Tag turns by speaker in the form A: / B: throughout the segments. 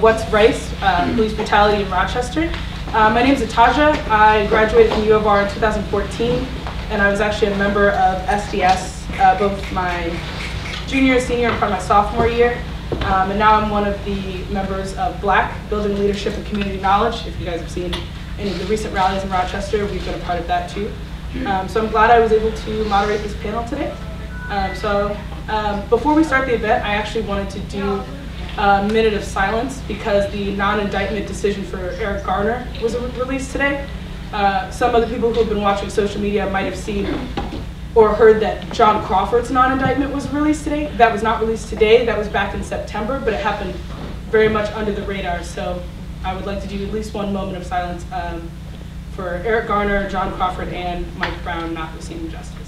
A: What's Rice, uh, Police Brutality in Rochester. Uh, my name is Natajah. I graduated from U of R in 2014, and I was actually a member of SDS uh, both my junior, and senior, and part of my sophomore year. Um, and now I'm one of the members of Black, Building Leadership and Community Knowledge. If you guys have seen any of the recent rallies in Rochester, we've been a part of that too. Um, so I'm glad I was able to moderate this panel today. Um, so um, before we start the event, I actually wanted to do a minute of silence because the non-indictment decision for Eric Garner was released today. Uh, some of the people who have been watching social media might have seen or heard that John Crawford's non-indictment was released today. That was not released today, that was back in September, but it happened very much under the radar. So I would like to do at least one moment of silence um, for Eric Garner, John Crawford, and Mike Brown not receiving justice.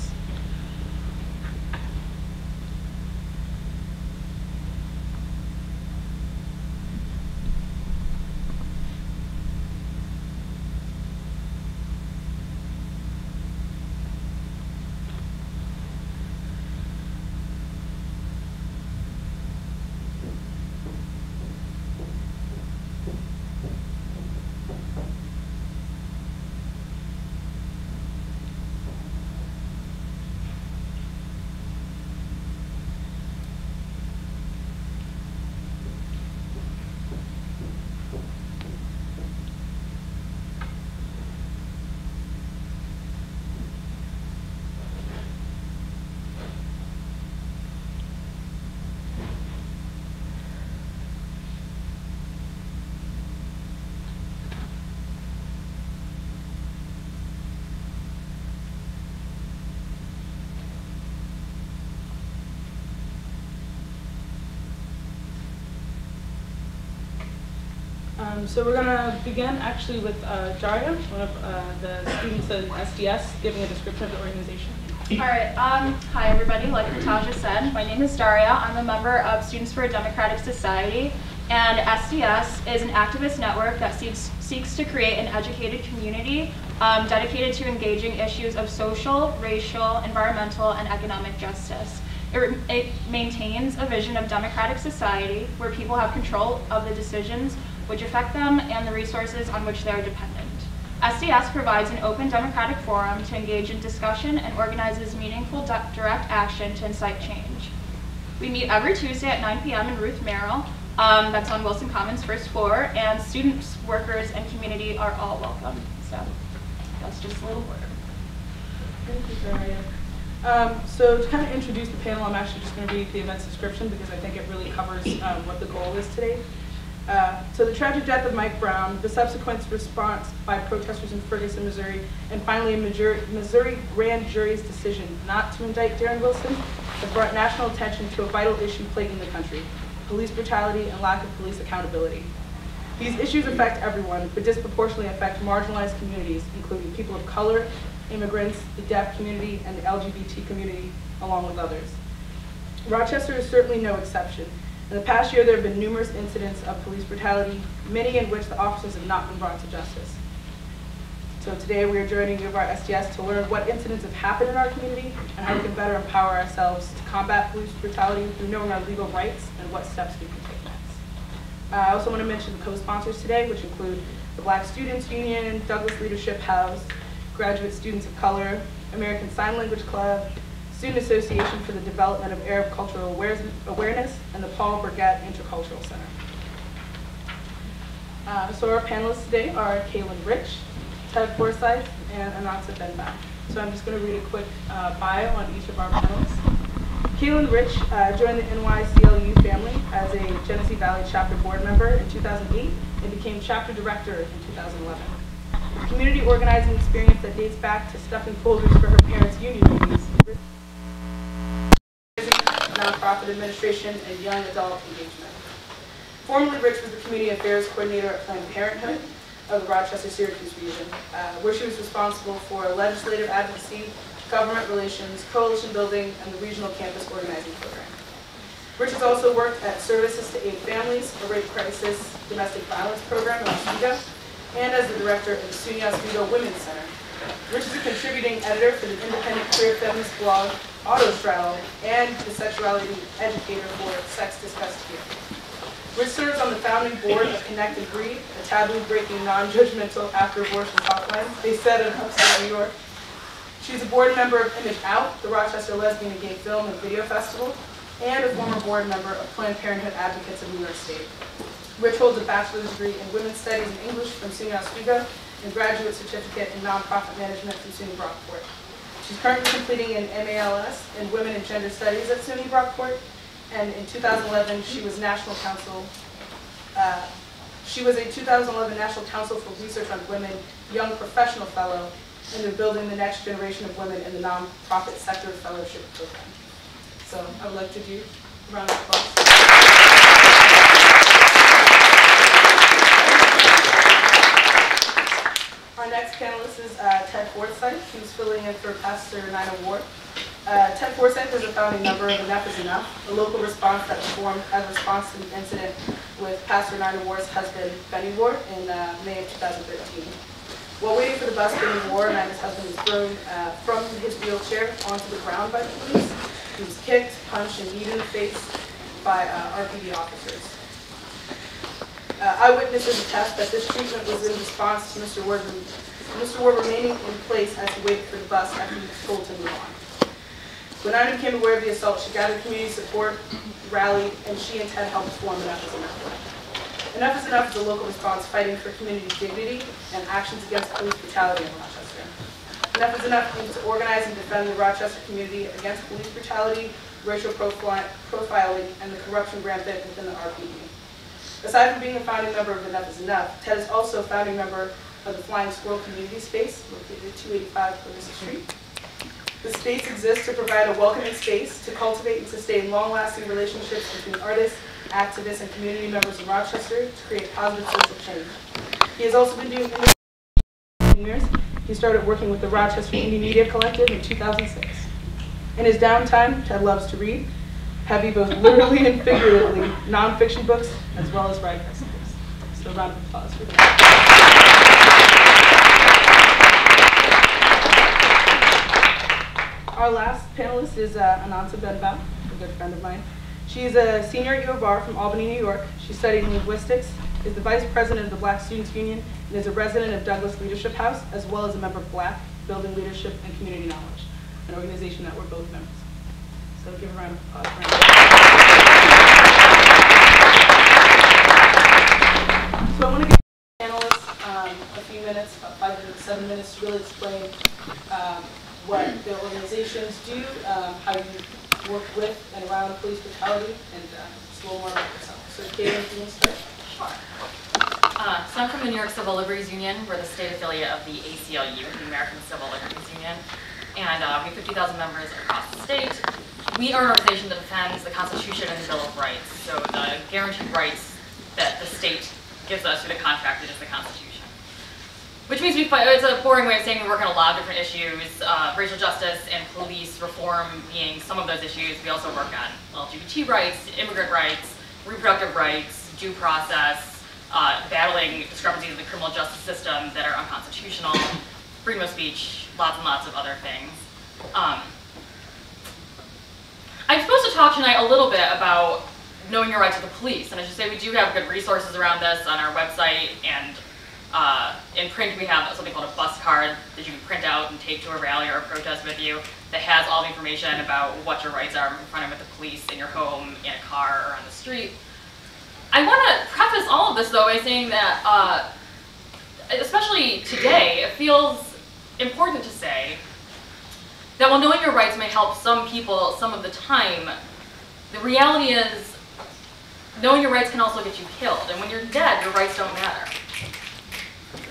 A: Um, so we're going to begin actually with uh, Daria, one of uh, the students in SDS, giving a description of the organization.
B: All right. Um, hi, everybody. Like Natajah said, my name is Daria. I'm a member of Students for a Democratic Society, and SDS is an activist network that seeks, seeks to create an educated community um, dedicated to engaging issues of social, racial, environmental, and economic justice. It, it maintains a vision of democratic society where people have control of the decisions which affect them and the resources on which they are dependent. SDS provides an open democratic forum to engage in discussion and organizes meaningful direct action to incite change. We meet every Tuesday at 9 p.m. in Ruth Merrill. Um, that's on Wilson Commons first floor, and students, workers, and community are all welcome. So that's just a little word.
A: Thank you, Daria. Um, so to kind of introduce the panel, I'm actually just going to read the event description because I think it really covers um, what the goal is today. Uh, so the tragic death of Mike Brown, the subsequent response by protesters in Ferguson, Missouri, and finally a Missouri, Missouri grand jury's decision not to indict Darren Wilson have brought national attention to a vital issue plaguing the country, police brutality and lack of police accountability. These issues affect everyone, but disproportionately affect marginalized communities, including people of color, immigrants, the deaf community, and the LGBT community, along with others. Rochester is certainly no exception. In the past year, there have been numerous incidents of police brutality, many in which the officers have not been brought to justice. So today we are joining U of R SDS to learn what incidents have happened in our community and how we can better empower ourselves to combat police brutality through knowing our legal rights and what steps we can take next. Uh, I also want to mention the co-sponsors today, which include the Black Students Union, Douglass Leadership House, Graduate Students of Color, American Sign Language Club, Student Association for the Development of Arab Cultural Awareness, and the Paul Burgett Intercultural Center. Uh, so our panelists today are KaeLynn Rich, Ted Forsyth, and Anansa Benbow. So I'm just going to read a quick uh, bio on each of our panelists. KaeLynn Rich uh, joined the NYCLU family as a Genesee Valley chapter board member in 2008 and became chapter director in 2011. Community organizing experience that dates back to stuffing folders for her parents' union meetings Nonprofit Administration, and Young Adult Engagement. Formerly, Rich was the Community Affairs Coordinator at Planned Parenthood of the Rochester Syracuse region, uh, where she was responsible for legislative advocacy, government relations, coalition building, and the regional campus organizing program. Rich has also worked at Services to Aid Families, a rape crisis domestic violence program in Oswego, and as the director of the SUNY Oswego Women's Center. Rich is a contributing editor for the independent queer feminist blog Autostraddle, and the sexuality educator for Sex Discussed Here. Rich serves on the founding board of Connect and Breathe, a taboo-breaking, non-judgmental after-abortion hotline based out of upstate New York. She's a board member of Image Out, the Rochester Lesbian and Gay Film and Video Festival, and a former board member of Planned Parenthood Advocates of New York State. Rich holds a bachelor's degree in women's studies and English from SUNY Oswego and graduate certificate in nonprofit management from SUNY Brockport. She's currently completing an MALS in women and gender studies at SUNY Brockport, and in 2011 she was national Council. Uh, she was a 2011 National Council for Research on Women Young Professional Fellow, and they're building the next generation of women in the nonprofit sector fellowship program. So I would like to do a round of applause. Our next panelist is uh, Ted Forsyth. He's filling in for Pastor Nina Ward. Uh, Ted Forsyth is a founding member of Enough is Enough, a local response that was formed as a response to the incident with Pastor Nina Ward's husband, Benny Warr, in uh, May of 2013. While waiting for the bus, Benny Warr and his husband was thrown uh, from his wheelchair onto the ground by the police. He was kicked, punched, and beaten in the face by uh, RPD officers. Uh, Eyewitnesses attest that this treatment was in response to Mr. Ward, Mr. Ward remaining in place as he waited for the bus after he was told to move on. When Ina became aware of the assault, she gathered community support, rallied, and she and Ted helped form Enough is Enough. Enough is Enough is a local response fighting for community dignity and actions against police brutality in Rochester. Enough is Enough aims to organize and defend the Rochester community against police brutality, racial profiling, and the corruption rampant within the RPD. Aside from being a founding member of Enough is Enough, Ted is also a founding member of the Flying Squirrel Community Space, located at 285 Clarissa Street. The space exists to provide a welcoming space to cultivate and sustain long-lasting relationships between artists, activists, and community members in Rochester to create positive social change. He has also been doing years. He started working with the Rochester Indymedia Collective in 2006. In his downtime, Ted loves to read, heavy both literally and figuratively, nonfiction books, as well as writing essays. So a round of applause for that. Our last panelist is uh, Anansa Benbow, a good friend of mine. She's a senior at U of R from Albany, New York. She studied linguistics, is the vice president of the Black Students Union, and is a resident of Douglass Leadership House, as well as a member of Black, Building Leadership and Community Knowledge, an organization that we're both members. So give a round of applause So I want to give the panelists um, a few minutes, about five minutes, seven minutes, to really explain um, what their organizations do, um, how you work with and around police brutality, and uh, just a little more about yourself. So KaeLynn, can you start?
C: Uh, so I'm from the New York Civil Liberties Union. We're the state affiliate of the ACLU, the American Civil Liberties Union. And uh, we have 50,000 members across the state. We are an organization that defends the Constitution and the Bill of Rights. So the guaranteed rights that the state gives us through the contract, is the Constitution. Which means we fight, it's a boring way of saying we work on a lot of different issues, uh, racial justice and police reform being some of those issues. We also work on LGBT rights, immigrant rights, reproductive rights, due process, uh, battling discrepancies in the criminal justice system that are unconstitutional, freedom of speech, lots and lots of other things. Um, I'm supposed to talk tonight a little bit about knowing your rights to the police, and I should say we do have good resources around this on our website, and uh, in print we have something called a bus card that you can print out and take to a rally or a protest with you that has all the information about what your rights are in front of with the police in your home, in a car, or on the street. I want to preface all of this though by saying that, uh, especially today, it feels important to say that while knowing your rights may help some people some of the time, the reality is knowing your rights can also get you killed. And when you're dead, your rights don't matter.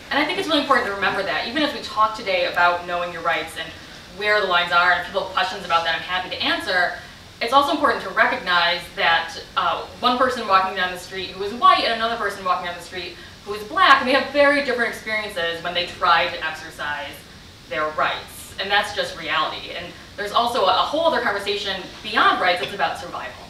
C: And I think it's really important to remember that, even as we talk today about knowing your rights and where the lines are, and if people have questions about that, I'm happy to answer. It's also important to recognize that uh, one person walking down the street who is white and another person walking down the street who is black may have very different experiences when they try to exercise their rights. And that's just reality. And there's also a, whole other conversation beyond rights that's about survival.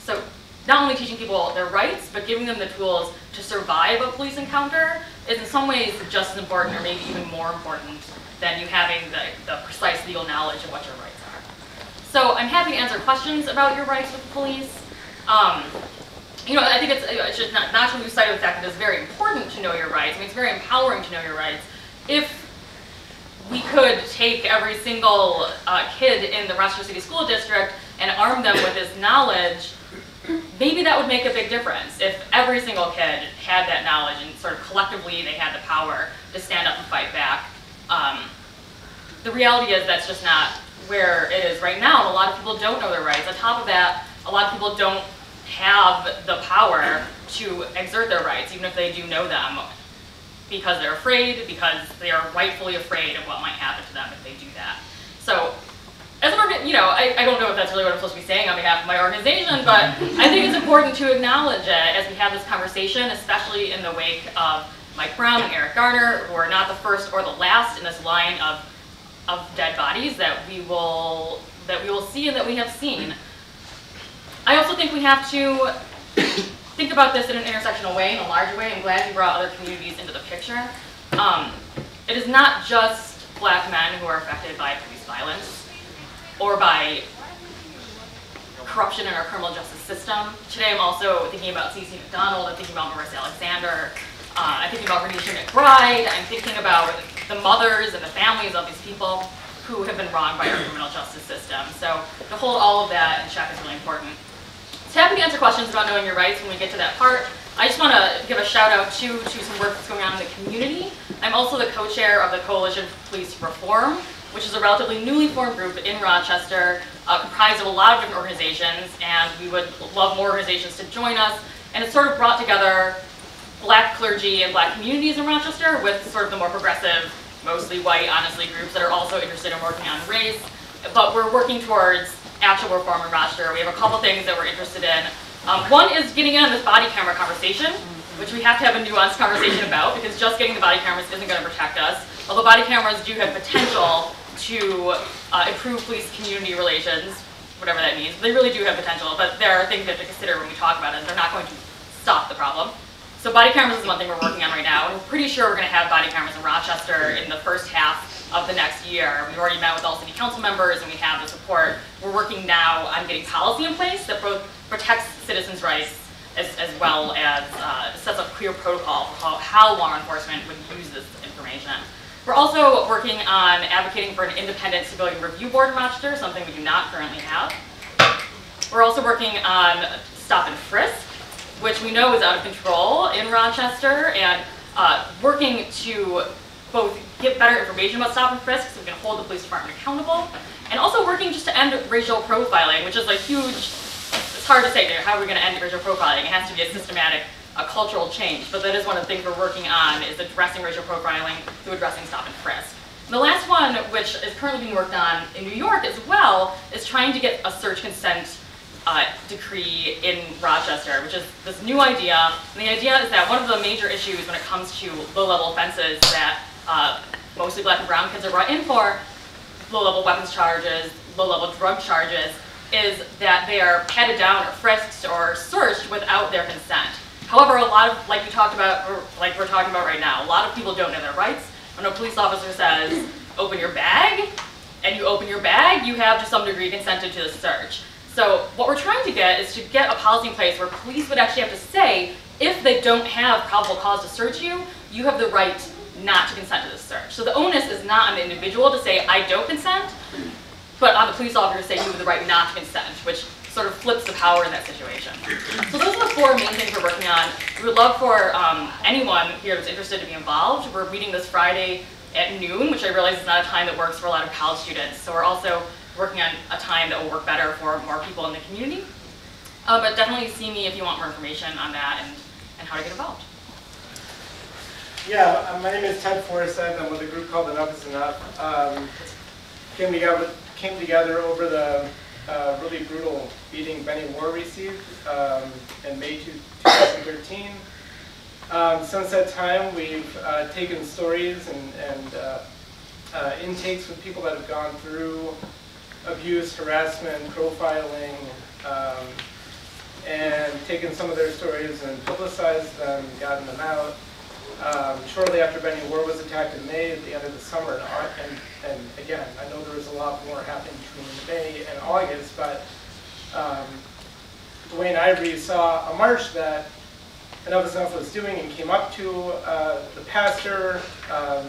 C: So not only teaching people their rights, but giving them the tools to survive a police encounter is in some ways just as important or maybe even more important than you having the, the precise legal knowledge of what your rights are. So I'm happy to answer questions about your rights with the police. Um, you know, I think it's, it should not, not to lose sight of the fact that it's very important to know your rights. I mean, it's very empowering to know your rights. If we could take every single uh, kid in the Rochester City School District and arm them with this knowledge, maybe that would make a big difference. If every single kid had that knowledge and sort of collectively they had the power to stand up and fight back. Um, the reality is that's just not where it is right now, and a lot of people don't know their rights. On top of that, a lot of people don't have the power to exert their rights, even if they do know them, because they're afraid, because they are rightfully afraid of what might happen to them if they do that. So, as an organ, you know, I, I don't know if that's really what I'm supposed to be saying on behalf of my organization, but I think it's important to acknowledge it as we have this conversation, especially in the wake of Mike Brown and Eric Garner, who are not the first or the last in this line of of dead bodies that we will that we will see and that we have seen. I also think we have to think about this in an intersectional way, in a larger way. I'm glad you brought other communities into the picture. Um, it is not just black men who are affected by police violence or by corruption in our criminal justice system. Today I'm also thinking about CeCe McDonald, I'm thinking about Marissa Alexander, uh, I'm thinking about Renisha McBride, I'm thinking about the mothers and the families of these people who have been wronged by our criminal justice system. So to hold all of that in check is really important. Happy to answer questions about knowing your rights when we get to that part. I just want to give a shout out to, to some work that's going on in the community. I'm also the co-chair of the Coalition for Police Reform, which is a relatively newly formed group in Rochester, uh, comprised of a lot of different organizations, and we would love more organizations to join us. And it's sort of brought together black clergy and black communities in Rochester with sort of the more progressive, mostly white, honestly, groups that are also interested in working on race. But we're working towards actual reform in Rochester. We have a couple things that we're interested in. Um, one is getting in on this body camera conversation, which we have to have a nuanced conversation about because just getting the body cameras isn't going to protect us. Although body cameras do have potential to uh, improve police community relations, whatever that means. They really do have potential, but there are things we have to consider when we talk about it. They're not going to stop the problem. So body cameras is one thing we're working on right now, and we're pretty sure we're going to have body cameras in Rochester in the first half of the next year. We've already met with all city council members, and we have the support. We're working now on getting policy in place that both protects citizens' rights as, as well as uh, sets up clear protocol for how, how law enforcement would use this information. We're also working on advocating for an independent civilian review board in Rochester, something we do not currently have. We're also working on stop and frisk, which we know is out of control in Rochester, and uh, working to both get better information about stop and frisk so we can hold the police department accountable, and also working just to end racial profiling, which is a huge, it's hard to say, how are we going to end racial profiling? It has to be a systematic, a cultural change, but that is one of the things we're working on, is addressing racial profiling through addressing stop and frisk. And the last one, which is currently being worked on in New York as well, is trying to get a search consent uh, decree in Rochester, which is this new idea. And the idea is that one of the major issues when it comes to low-level offenses that uh, mostly black and brown kids are brought in for, low-level weapons charges, low-level drug charges, is that they are patted down or frisked or searched without their consent. However, a lot of, like we talked about, like we're talking about right now, a lot of people don't know their rights. When a police officer says, open your bag, and you open your bag, you have to some degree consented to the search. So what we're trying to get is to get a policy in place where police would actually have to say, if they don't have probable cause to search you, you have the right not to consent to the search. So the onus is not on the individual to say, I don't consent, but on the police officer to say you have the right not to consent, which sort of flips the power in that situation. So those are the four main things we're working on. We would love for um, anyone here that's interested to be involved. We're meeting this Friday at noon, which I realize is not a time that works for a lot of college students. So we're also working on a time that will work better for more people in the community. Uh, but definitely see me if you want more information on that and, and how to get involved.
D: Yeah, uh, my name is Ted Forsyth. I'm with a group called Enough is Enough. Um, came together came together over the uh, really brutal beating Benny Moore received um, in May 2013. Um, since that time, we've uh, taken stories and, and uh, uh, intakes with people that have gone through abuse, harassment, profiling, um, and taken some of their stories and publicized them, gotten them out. Um, shortly after Benny Warr was attacked in May, at the end of the summer, and, and, again, I know there was a lot more happening between May and August, but um, Dwayne Ivory saw a march that Enough is Enough was doing and came up to uh, the pastor um,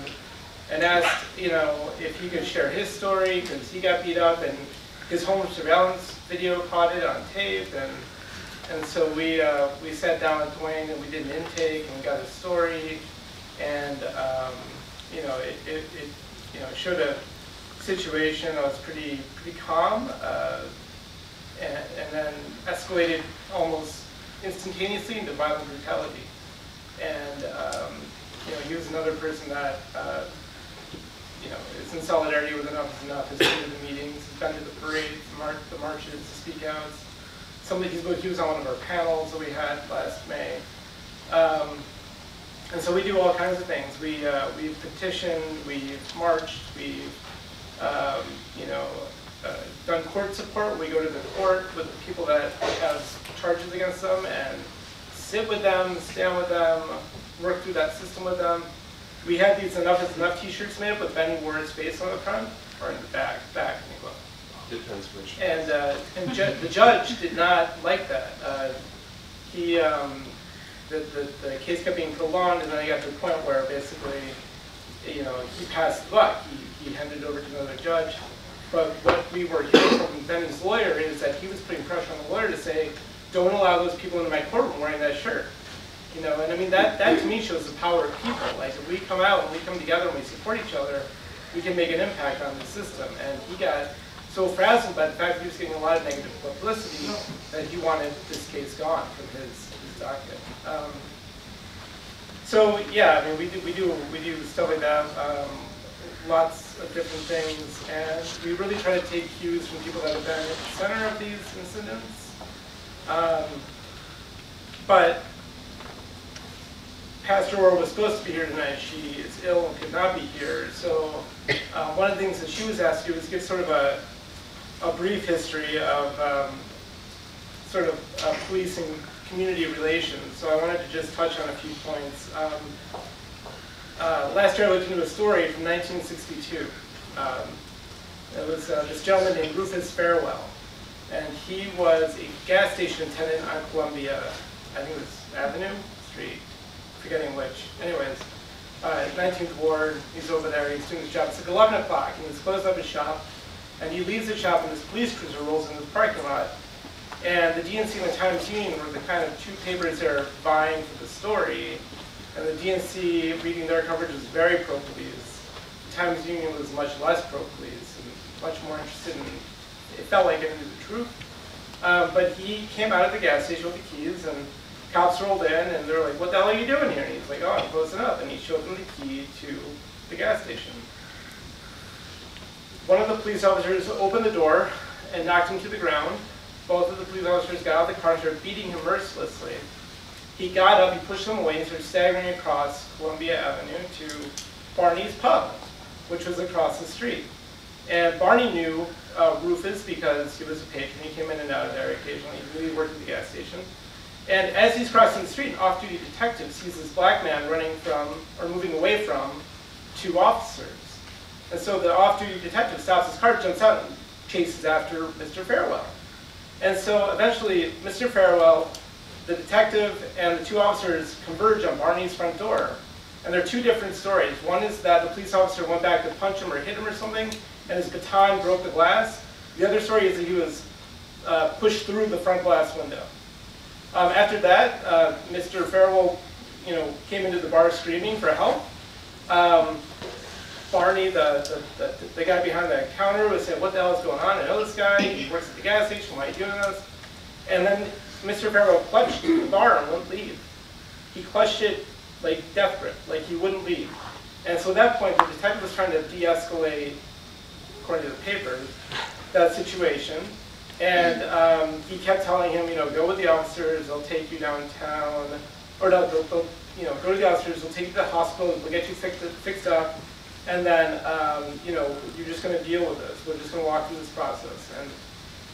D: and asked, you know, if he could share his story because he got beat up and his home surveillance video caught it on tape and and so we uh, we sat down with Dwayne and we did an intake and got his story and um, you know it, it, it you know showed a situation that was pretty pretty calm uh, and, and then escalated almost instantaneously into violent brutality. And um, you know, he was another person that uh, you know is in solidarity with Enough is Enough. Has been to the meetings, has been to the parades, the, mar- the marches, the speak outs. Somebody he's, he was on one of our panels that we had last May. Um, and so we do all kinds of things. We uh, we petitioned, we've marched, we've um, you know uh, done court support. We go to the court with the people that have charges against them and sit with them, stand with them, work through that system with them. We had these enough is enough T-shirts made up with Benny Warr's face on the front or in the back. Back. Nico.
E: Depends which.
D: And, uh, and ju- the judge did not like that. Uh, he, um, the, the, the case kept being prolonged, and then he got to a point where basically, you know, he passed the buck. He, he handed it over to another judge. But what we were hearing from Ben's lawyer is that he was putting pressure on the lawyer to say, don't allow those people into my courtroom wearing that shirt. You know, and I mean, that, that to me shows the power of people. Like, if we come out and we come together and we support each other, we can make an impact on the system. And he got so frazzled by the fact that he was getting a lot of negative publicity that he wanted this case gone from his, his docket. Um, so yeah, I mean, we do we do we do stuff like that, um, lots of different things, and we really try to take cues from people that have been at the center of these incidents. Um, but Pastor was supposed to be here tonight. She is ill and could not be here. So uh, one of the things that she was asked to do was give sort of a, a brief history of um, sort of uh, policing community relations. So I wanted to just touch on a few points. Um, uh, last year I looked into a story from 1962. Um, it was uh, this gentleman named Rufus Fairwell. And he was a gas station attendant on Columbia, I think it was Avenue Street, forgetting which. Anyways, uh, 19th Ward, he's over there, he's doing his job. It's like 11 o'clock, and he's closed up his shop, and he leaves the shop, and this police cruiser rolls into the parking lot. And the D&C and the Times Union were the kind of two papers that are vying for the story. And the D&C, reading their coverage, was very pro-police. The Times Union was much less pro-police and much more interested in, it felt like it knew the truth. Um, but he came out of the gas station with the keys and cops rolled in and they're like, what the hell are you doing here? And he's like, oh, I'm closing up. And he showed them the key to the gas station. One of the police officers opened the door and knocked him to the ground. Both of the police officers got out of the car and started beating him mercilessly. He got up, he pushed them away, and started staggering across Columbia Avenue to Barney's Pub, which was across the street. And Barney knew uh, Rufus because he was a patron. He came in and out of there occasionally. He he worked at the gas station. And as he's crossing the street, an off-duty detective sees this black man running from, or moving away from, two officers. And so the off-duty detective stops his car, jumps out, and chases after Mr. Fairwell. And so eventually, Mr. Fairwell, the detective, and the two officers converge on Barney's front door. And there are two different stories. One is that the police officer went back to punch him or hit him or something, and his baton broke the glass. The other story is that he was uh, pushed through the front glass window. Um, after that, uh, Mr. Fairwell, you know, came into the bar screaming for help. Um, Barney, the, the, the, the guy behind the counter, was saying, what the hell is going on? I know this guy, he works at the gas station, why are you doing this? And then Mr. Farrell clutched the bar and wouldn't leave. He clutched it like death grip, like he wouldn't leave. And so at that point, the detective was trying to de-escalate, according to the papers, that situation. And um, he kept telling him, you know, go with the officers, they'll take you downtown, or no, they'll, they'll, you know, go to the officers, they'll take you to the hospital, they'll get you fixed, fixed up, and then, um, you know, you're just going to deal with this. We're just going to walk through this process. And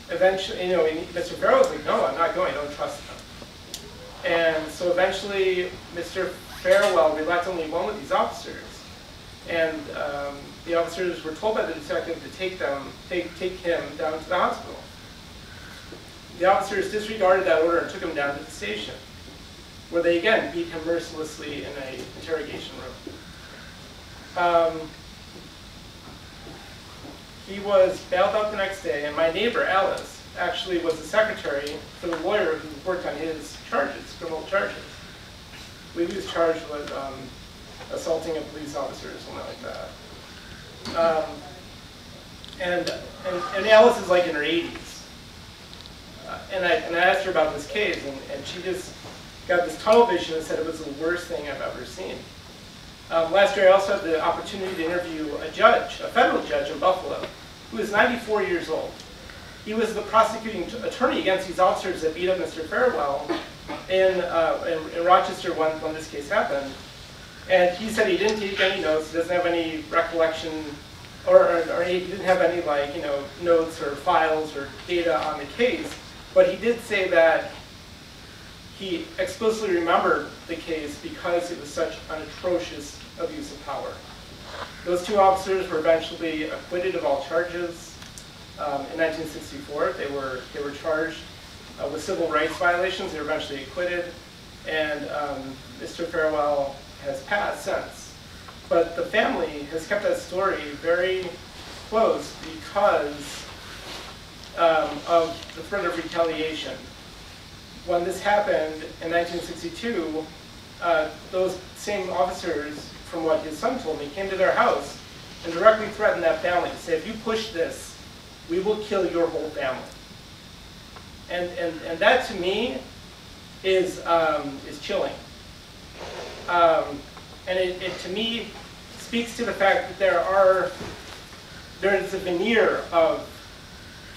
D: eventually, you know, Mr. Farrell was like, no, I'm not going, I don't trust them. And so eventually, Mr. Fairwell reluctantly went with these officers. And um, the officers were told by the detective to take them, take, take him down to the hospital. The officers disregarded that order and took him down to the station, where they again beat him mercilessly in a interrogation room. Um, he was bailed out the next day, and my neighbor Alice actually was the secretary for the lawyer who worked on his charges, criminal charges. I believe he was charged with um, assaulting a police officer or something like that. Um, and, and, and Alice is like in her 80s. Uh, and, I, and I asked her about this case, and, and she just got this tunnel vision and said it was the worst thing I've ever seen. Um, last year, I also had the opportunity to interview a judge, a federal judge in Buffalo, who is 94 years old. He was the prosecuting attorney against these officers that beat up Mr. Fairwell in, uh, in, in Rochester when, when this case happened. And he said he didn't take any notes, he doesn't have any recollection, or, or, or he didn't have any like, you know, notes or files or data on the case. But he did say that he explicitly remembered the case because it was such an atrocious abuse of power. Those two officers were eventually acquitted of all charges. Um, in 1964, they were, they were charged uh, with civil rights violations. They were eventually acquitted. And um, Mr. Fairwell has passed since. But the family has kept that story very close because um, of the threat of retaliation. When this happened in 1962, uh, those same officers, from what his son told me, came to their house and directly threatened that family to say, if you push this, we will kill your whole family. And, and, and that to me is, um, is chilling. Um, and it, it, to me, speaks to the fact that there are, there is a veneer of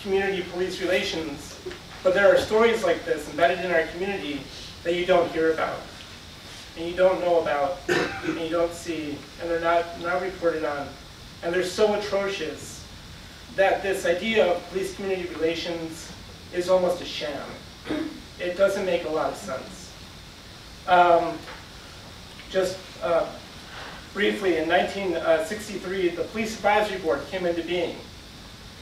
D: community police relations, but there are stories like this embedded in our community that you don't hear about, and you don't know about, and you don't see, and they're not, not reported on. And they're so atrocious that this idea of police-community relations is almost a sham. It doesn't make a lot of sense. Um, just uh, briefly, in 1963, the Police Advisory Board came into being.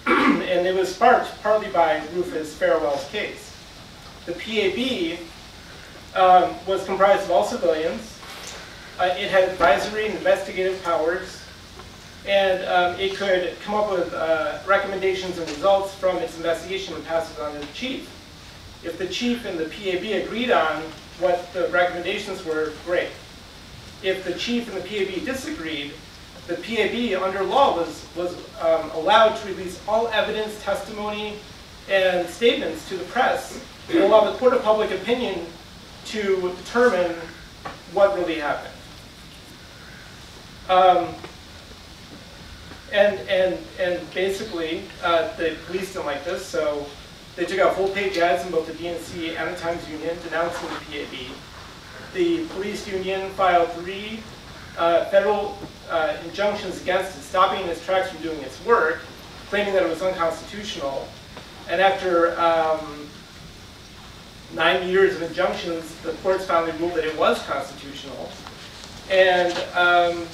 D: and it was sparked partly by Rufus Fairwell's case. The PAB um, was comprised of all civilians. Uh, it had advisory and investigative powers. And um, it could come up with uh, recommendations and results from its investigation and pass it on to the chief. If the chief and the PAB agreed on what the recommendations were, great if the chief and the PAB disagreed, the PAB under law was, was um, allowed to release all evidence, testimony, and statements to the press and allow the court of public opinion to determine what really happened. Um, and, and, and basically, uh, the police didn't like this, so they took out full-page ads in both the D&C and the Times Union denouncing the PAB the police union filed three uh, federal uh, injunctions against it, stopping its tracks from doing its work, claiming that it was unconstitutional. And after um, nine years of injunctions, the courts finally ruled that it was constitutional. And um,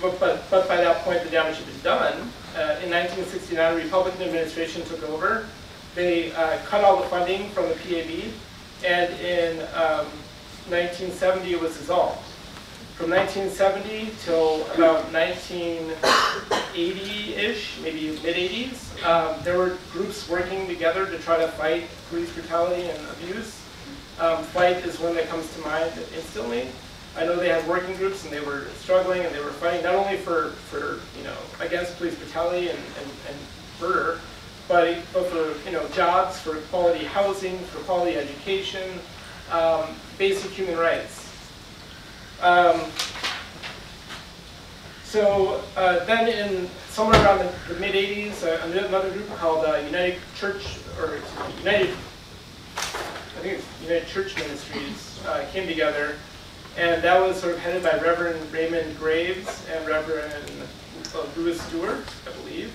D: but, but, but by that point, the damage had been done. Uh, in 1969, a Republican administration took over. They uh, cut all the funding from the PAB and in um, 1970 it was dissolved. From 1970 till about 1980-ish, maybe mid-80s, um, there were groups working together to try to fight police brutality and abuse. Um, FIGHT is one that comes to mind instantly. I know they had working groups and they were struggling and they were fighting not only for, for you know, against police brutality and, and, and murder, but, but for you know jobs, for quality housing, for quality education, um, basic human rights. Um, so uh, then in somewhere around the, the mid 80s, uh, another group called uh, United Church or United, I think it's United Church Ministries uh, came together, and that was sort of headed by Reverend Raymond Graves and Reverend uh, Lewis Stewart, I believe.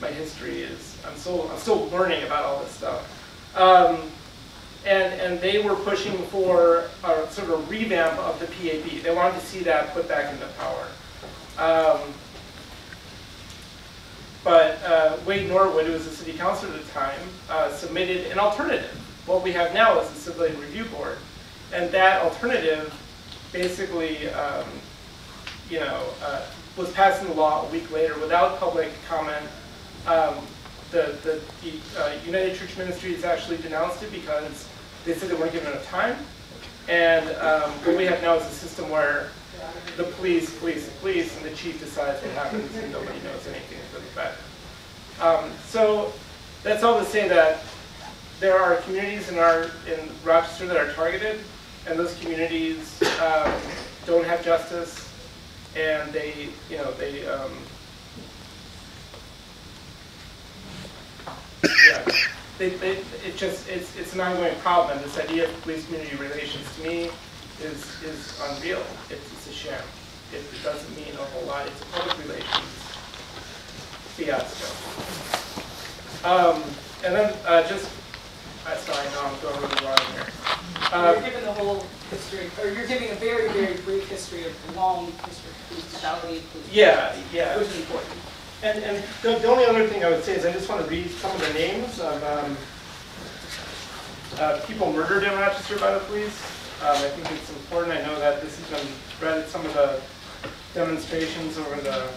D: My history is I'm still, I'm still learning about all this stuff. Um, and, and they were pushing for a sort of revamp of the PAB. They wanted to see that put back into power. Um, but uh, Wade Norwood, who was the city councilor at the time, uh, submitted an alternative. What we have now is the civilian review board. And that alternative basically, um, you know, uh, was passed into law a week later without public comment. Um, The, the, the uh, United Church Ministries actually denounced it because they said they weren't given enough time. And um, what we have now is a system where the police, police, police, and the chief decides what happens and nobody knows anything for the fact. Um, so that's all to say that there are communities in our, in Rochester that are targeted, and those communities um, don't have justice, and they, you know, they, um, yeah, they, they, it just, it's, it's an ongoing problem, this idea of police-community relations, to me, is, is unreal. It's, it's a sham. It, it doesn't mean a whole lot. It's a public relations fiasco. Um, and then, uh, just, uh, sorry, no, I'm going really wrong here.
E: You're
D: Uh,
E: giving the whole history, or you're giving a very, very brief history of the long history of police brutality, police.
D: yeah, yeah.
E: Which is important.
D: And, and the, the only other thing I would say is I just want to read some of the names of, um, uh, people murdered in Rochester by the police. Um, I think it's important, I know that this has been read at some of the demonstrations over the.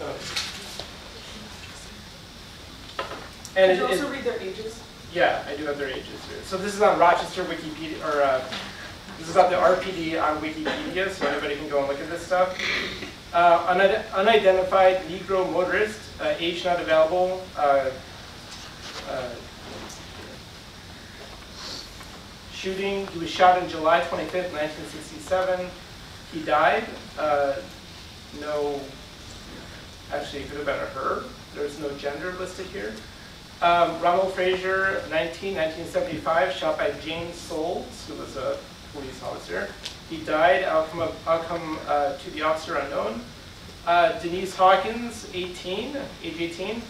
D: Oh. And it
E: you also read their ages?
D: Yeah, I do have their ages here. So this is on Rochester Wikipedia, or uh, this is about the RPD on Wikipedia, so everybody can go and look at this stuff. Uh, unid- Unidentified Negro motorist, uh, age not available. uh, uh, Shooting, he was shot on July 25th, 1967. He died. Uh, No, actually, it could have been a her. There's no gender listed here. Um, Ronald Frazier, 19, 1975, shot by James Souls, who was a police officer. He died, outcome, of, outcome uh, to the officer unknown. Uh, Denise Hawkins, 18, age 18,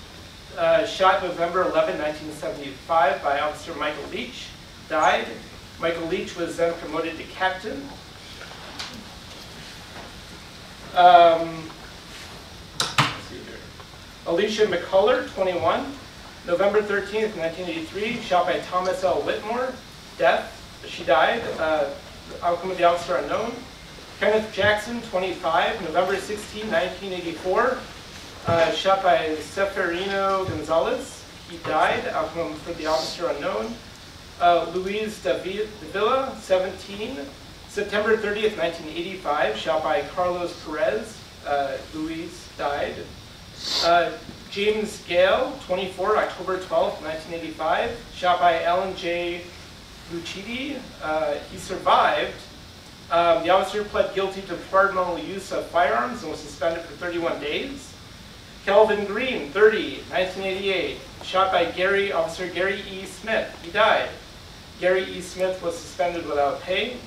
D: uh, shot November 11, 1975 by Officer Michael Leach, died. Michael Leach was then promoted to captain. Um. Alicia McCullough, 21, November 13th, 1983, shot by Thomas L. Whitmore, death. She died. Uh, outcome of the officer unknown. Kenneth Jackson, 25, November 16, 1984, uh, shot by Seferino Gonzalez. He died. Outcome for the officer unknown. Uh, Luis Davila, 17, September 30th, 1985, shot by Carlos Perez. Uh, Luis died. Uh, James Gale, 24, October 12th, 1985, shot by Alan J. Lucidi. Uh, he survived. Um, the officer pled guilty to departmental use of firearms and was suspended for 31 days. Kelvin Green, 30, 1988, shot by Gary, Officer Gary E. Smith. He died. Gary E. Smith was suspended without pay.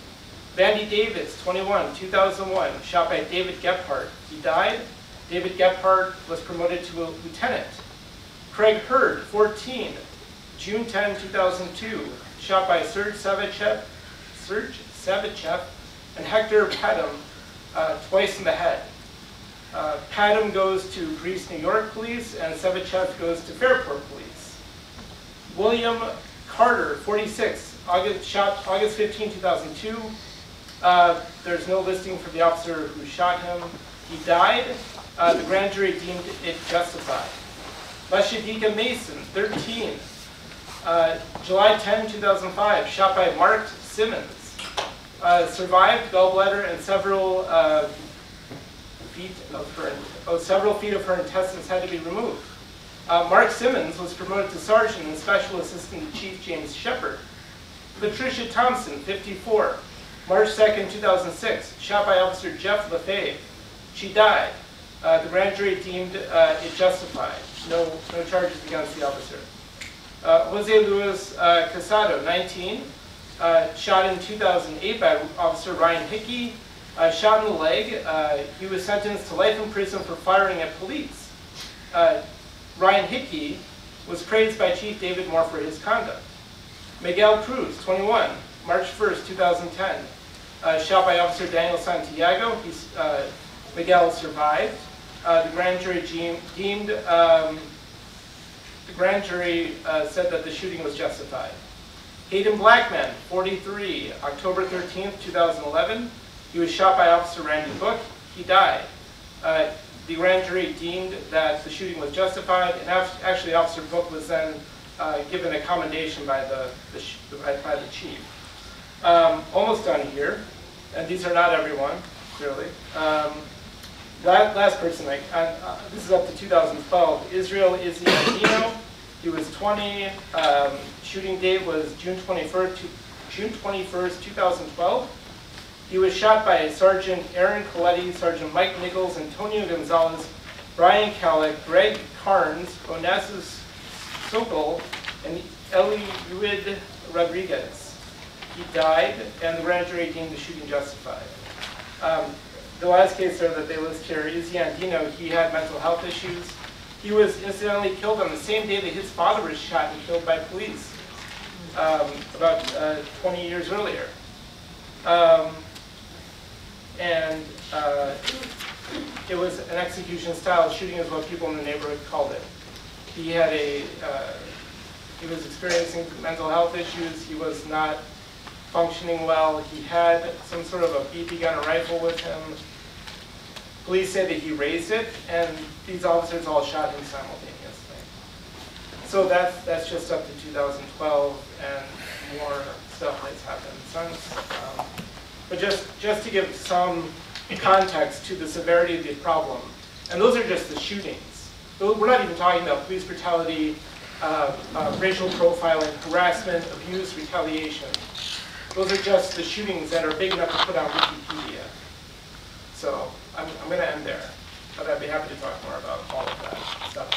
D: Vandy Davis, 21, 2001, shot by David Gephardt. He died. David Gephardt was promoted to a lieutenant. Craig Hurd, 14, June 10, 2002, shot by Serge Savichev, Serge Savichev and Hector Padam uh, twice in the head. Uh, Padam goes to Greece, New York Police, and Savichev goes to Fairport Police. William Carter, 46, August, shot August 15, 2002. Uh, There's no listing for the officer who shot him. He died. Uh, The grand jury deemed it justified. Lashadika Mason, 13, uh, July 10, 2005, shot by Mark Simmons. Uh, Survived gallbladder and several uh, feet of her, oh, several feet of her intestines had to be removed. Uh, Mark Simmons was promoted to sergeant and special assistant to Chief James Sheppard. Patricia Thompson, 54, March 2nd, 2006, shot by Officer Jeff LaFave. She died. Uh, the grand jury deemed uh, it justified. No, no charges against the officer. Uh, Jose Luis uh, Casado, 19, uh, shot in 2008 by Officer Ryan Hickey, shot in the leg. He was sentenced to life in prison for firing at police. Ryan Hickey was praised by Chief David Moore for his conduct. Miguel Cruz, 21, March 1st, 2010, uh, shot by Officer Daniel Santiago. He's, uh, Miguel survived. Uh, the grand jury deemed, deemed um, the grand jury uh, said that the shooting was justified. Hayden Blackman, 43, October 13, 2011. He was shot by Officer Randy Book. He died. Uh, the grand jury deemed that the shooting was justified, and actually Officer Book was then uh, given a commendation by the, the by, by the chief. Um, almost done here, and these are not everyone, clearly. Um, last, last person, I, uh, this is up to 2012, Israel Izzy Andino. He was 20. Um, shooting date was June 21st, to, June 21st, 2012. He was shot by Sergeant Aaron Coletti, Sergeant Mike Nichols, Antonio Gonzalez, Brian Calick, Greg Carnes, Onassis Sokol, and Eliud Rodriguez. He died, and the grand jury deemed the shooting justified. Um, the last case there that they list here is Yandino. He had mental health issues. He was incidentally killed on the same day that his father was shot and killed by police um, about uh, 20 years earlier. Um, and uh, it was an execution style shooting is what people in the neighborhood called it. He had a, uh, he was experiencing mental health issues, he was not functioning well, he had some sort of a BB gun or rifle with him. Police say that he raised it, and these officers all shot him simultaneously. So that's, that's just up to 2012, and more stuff has happened since. Um, But just, just to give some context to the severity of the problem, and those are just the shootings. We're not even talking about police brutality, uh, uh, racial profiling, harassment, abuse, retaliation. Those are just the shootings that are big enough to put on Wikipedia. So I'm, I'm going to end there, but I'd be happy to talk more about all of that stuff.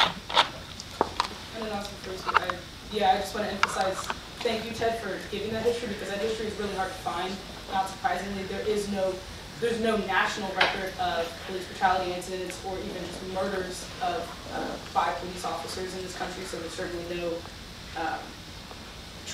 A: And then also first, I, yeah, I just want to emphasize, thank you, Ted, for giving that history, because that history is really hard to find. Not surprisingly, there is no, there's no national record of police brutality incidents or even just murders of, uh, police officers in this country, so there's certainly no, um,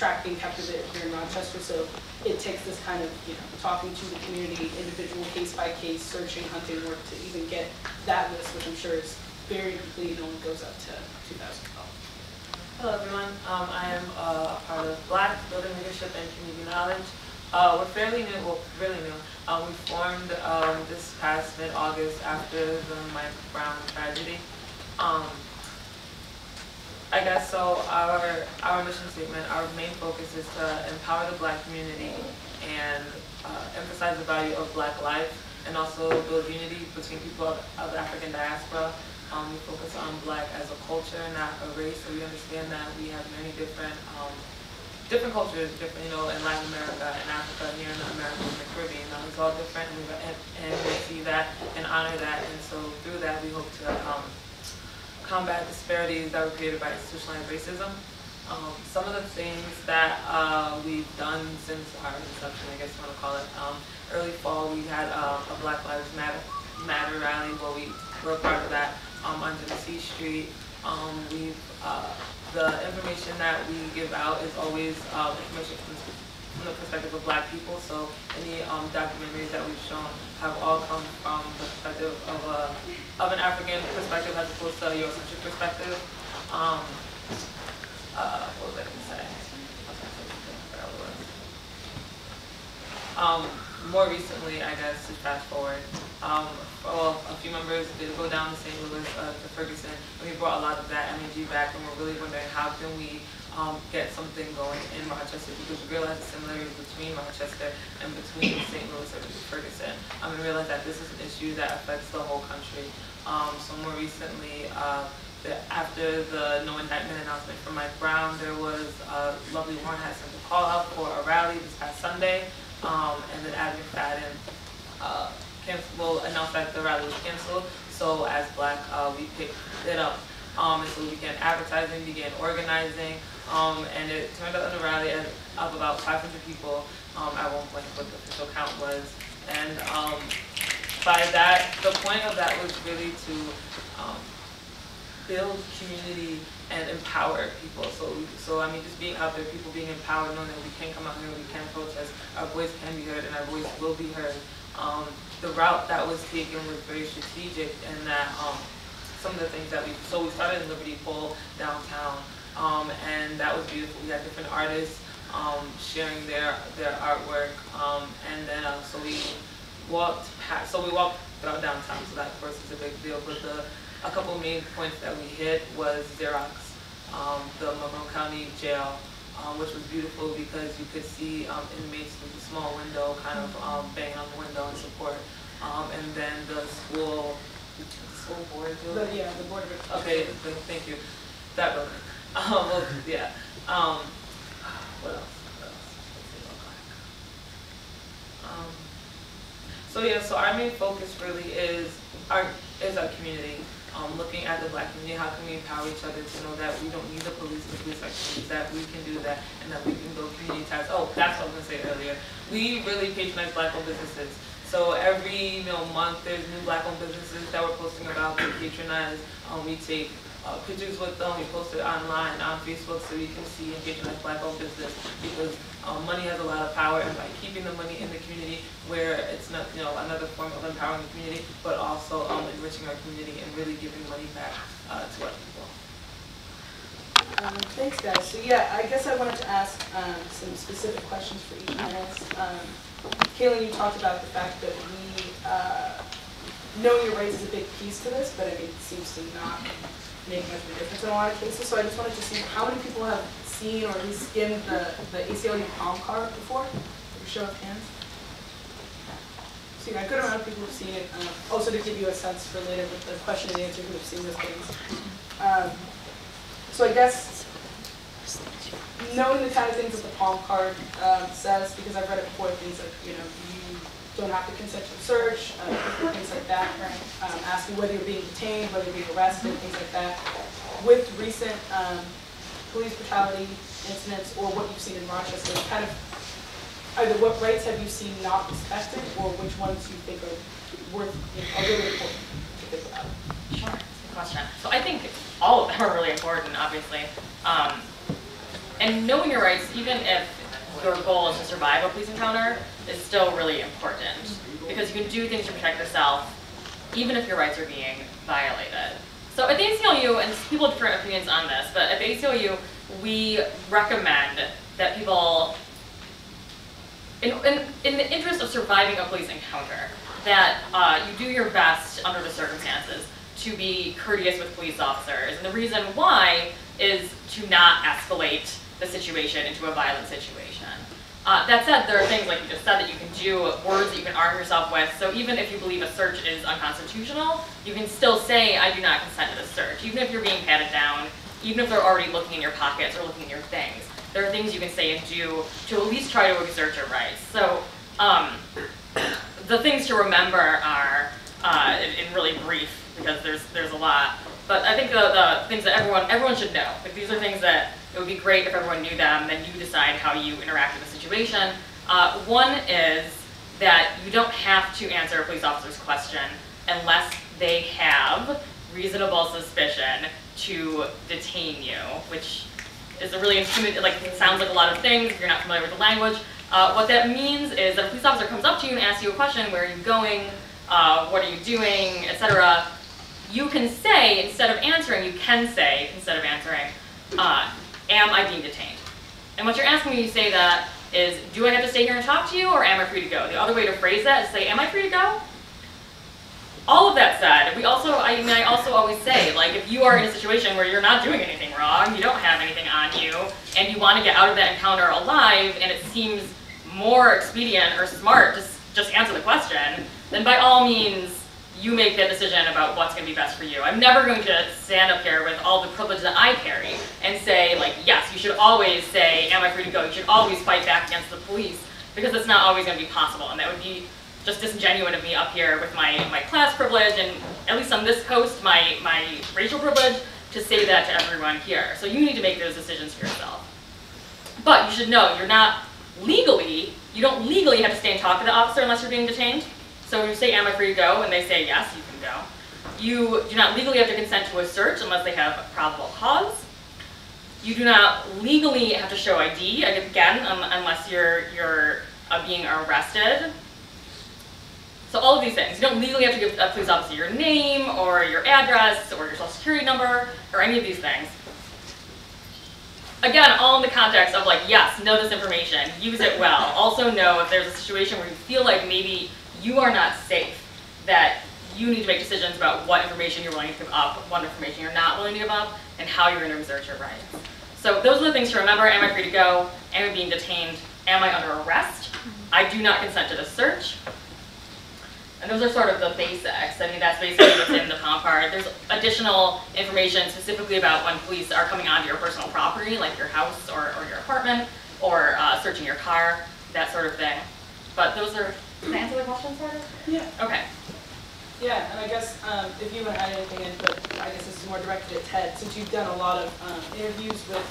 A: track being kept of it here in Rochester, so it takes this kind of, you know, talking to the community, individual case by case, searching, hunting work to even get that list, which I'm sure is very complete and only goes up to 2012.
F: Hello, everyone. Um, I am uh, a part of Black Building Leadership and Community Knowledge. Uh, we're fairly new, well, really new. Um, we formed um, this past mid-August after the Mike Brown tragedy. Um, I guess so. Our our mission statement, our main focus is to empower the Black community and uh, emphasize the value of Black life, and also build unity between people of, of African diaspora. Um, we focus on Black as a culture, not a race. So we understand that we have many different um, different cultures, different you know, in Latin America, in Africa, here in America, in the Caribbean. Um, it's all different, and we, and, and we see that and honor that. And so through that, we hope to um, combat disparities that were created by institutionalized racism. Um, some of the things that uh, we've done since our inception, I guess you want to call it, um, early fall, we had uh, a Black Lives Matter, Matter rally where we were part of that um, on Genesee Street. Um, we've, uh, the information that we give out is always uh, information from, from the perspective of Black people. So any um, documentaries that we've shown have all come from the perspective of a of an African perspective as opposed to a Eurocentric perspective. Um, uh, what was I was gonna say. Um, more recently, I guess, to fast forward, um, well, a few members did go down to St. Louis, uh, to Ferguson, and we brought a lot of that energy back, and we're really wondering how can we um, get something going in Rochester because we realize the similarities between Rochester and between St. Louis and Ferguson. Um, and realize that this is an issue that affects the whole country. Um, so more recently, uh, the, after the no indictment announcement from Mike Brown, there was uh, Lovely Warren had sent a call out for a rally this past Sunday, um, and then Adam McFadden uh, cancel, well, announced that the rally was canceled. So as Black, uh, we picked it up. Um, and so we began advertising, began organizing, um, and it turned out in a rally of about 500 people um, at one point, what the official count was. And um, by that, the point of that was really to um, build community and empower people. So, so I mean, just being out there, people being empowered, knowing that we can come out here, we can protest, our voice can be heard, and our voice will be heard. um, the route that was taken was very strategic and that, um, some of the things that we, so we started in Liberty Pole downtown, um, and that was beautiful. We had different artists, um, sharing their, their artwork, um, and then, uh, so we walked past, so we walked throughout downtown, so that of course is a big deal, but the, a couple main points that we hit was Xerox, um, the Monroe County Jail, um, which was beautiful because you could see, um, inmates with a small window, kind of, um, banging on the window in support. Um, and then the school, the school board?
A: The, yeah, the Board of Education.
F: Okay, th- thank you. That building. Um, yeah. Um, what else? What else? Um, so yeah, so our main focus really is our is our community. Um, looking at the black community, how can we empower each other to know that we don't need the police to police our communities, that we can do that, and that we can build community ties. Oh, that's what I was gonna say earlier. We really patronize black-owned businesses. So every you know month, there's new black-owned businesses that we're posting about. We patronize. Um, we take uh, pictures with them. We post it online on Facebook so you can see and patronize black-owned business because um, money has a lot of power, and by keeping the money in the community, where it's not you know another form of empowering the community, but also um, enriching our community and really giving money back uh, to our people.
A: Um, Thanks, guys. So yeah, I guess I wanted to ask um, some specific questions for each panelist. Um, KaeLynn, you talked about the fact that we, uh, knowing your rights is a big piece to this, but I mean, it seems to not make much of a difference in a lot of cases. So I just wanted to see how many people have seen or skimmed the, the ACLU palm card before? For show of hands. See, a good amount of people have seen it. Um, Also to give you a sense for later with the question and answer who have seen those things. Um, So I guess, knowing the kind of things that the palm card um, says, because I've read it before, things like, you know, don't have to consent to search, uh, things like that, right? Um, Asking whether you're being detained, whether you're being arrested, things like that. With recent um, police brutality incidents or what you've seen in Rochester, kind of, either what rights have you seen not respected or which ones you think are worth, are really important to think about?
C: Sure, good question. So I think all of them are really important, obviously. Um, and knowing your rights, even if your goal is to survive a police encounter, is still really important. Because you can do things to protect yourself, even if your rights are being violated. So at the ACLU, and people have different opinions on this, but at the ACLU, we recommend that people in, in, in the interest of surviving a police encounter, that uh, you do your best under the circumstances to be courteous with police officers. And the reason why is to not escalate the situation into a violent situation. Uh, that said, there are things like you just said that you can do, words that you can arm yourself with. So even if you believe a search is unconstitutional, you can still say, I do not consent to this search. Even if you're being patted down, even if they're already looking in your pockets or looking in your things. There are things you can say and do to at least try to exert your rights. So um, the things to remember are, uh, in, in really brief, because there's there's a lot. But I think the, the things that everyone everyone should know. Like these are things that it would be great if everyone knew them. Then you decide how you interact with the situation. Uh, one is that you don't have to answer a police officer's question unless they have reasonable suspicion to detain you, which is a really intimidating, like, it sounds like a lot of things if you're not familiar with the language. Uh, what that means is that a police officer comes up to you and asks you a question, where are you going, uh, what are you doing, etc. You can say, instead of answering, you can say, instead of answering, uh, am I being detained? And what you're asking when you say that is, do I have to stay here and talk to you, or am I free to go? The other way to phrase that is say, am I free to go? All of that said, we also, I mean, I also always say, like, if you are in a situation where you're not doing anything wrong, you don't have anything on you, and you want to get out of that encounter alive, and it seems more expedient or smart to just answer the question, then by all means, you make that decision about what's going to be best for you. I'm never going to stand up here with all the privilege that I carry and say, like, yes, you should always say, am I free to go? You should always fight back against the police, because it's not always going to be possible, and that would be just disingenuous of me up here with my, my class privilege and at least on this coast, my, my racial privilege to say that to everyone here. So you need to make those decisions for yourself. But you should know you're not legally, you don't legally have to stay and talk to the officer unless you're being detained. So you say, am I free to go? And they say, yes, you can go. You do not legally have to consent to a search unless they have a probable cause. You do not legally have to show ID, again, un- unless you're, you're uh, being arrested. So all of these things. You don't legally have to give a police officer your name or your address or your social security number or any of these things. Again, all in the context of like, yes, know this information, use it well. Also know if there's a situation where you feel like maybe you are not safe, that you need to make decisions about what information you're willing to give up, what information you're not willing to give up, and how you're going to exert your rights. So those are the things to remember. Am I free to go? Am I being detained? Am I under arrest? I do not consent to the search. And those are sort of the basics. I mean, that's basically what's in the palm card. There's additional information specifically about when police are coming onto your personal property, like your house or, or your apartment, or uh, searching your car, that sort of thing. But those are, did I answer the question, sort of?
A: Yeah.
C: Okay.
A: Yeah, and I guess um, if you want to add anything in, but I guess this is more directed at Ted, since you've done a lot of um, interviews with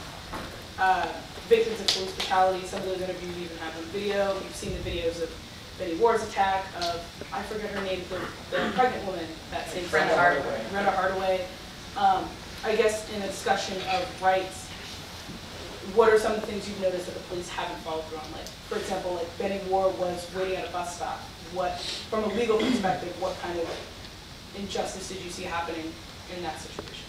A: uh, victims of police brutality, some of those interviews you even have on video. You've seen the videos of Benny Warr's attack, of, I forget her name, the, the pregnant woman that same
C: Brenda
A: Sarah.
C: Hardaway.
A: Brenda Hardaway. Um, I guess in a discussion of rights, what are some of the things you've noticed that the police haven't followed through on? Like, for example, like Benny Warr was waiting at a bus stop. What, from a legal perspective, what kind of injustice did you see happening in that situation?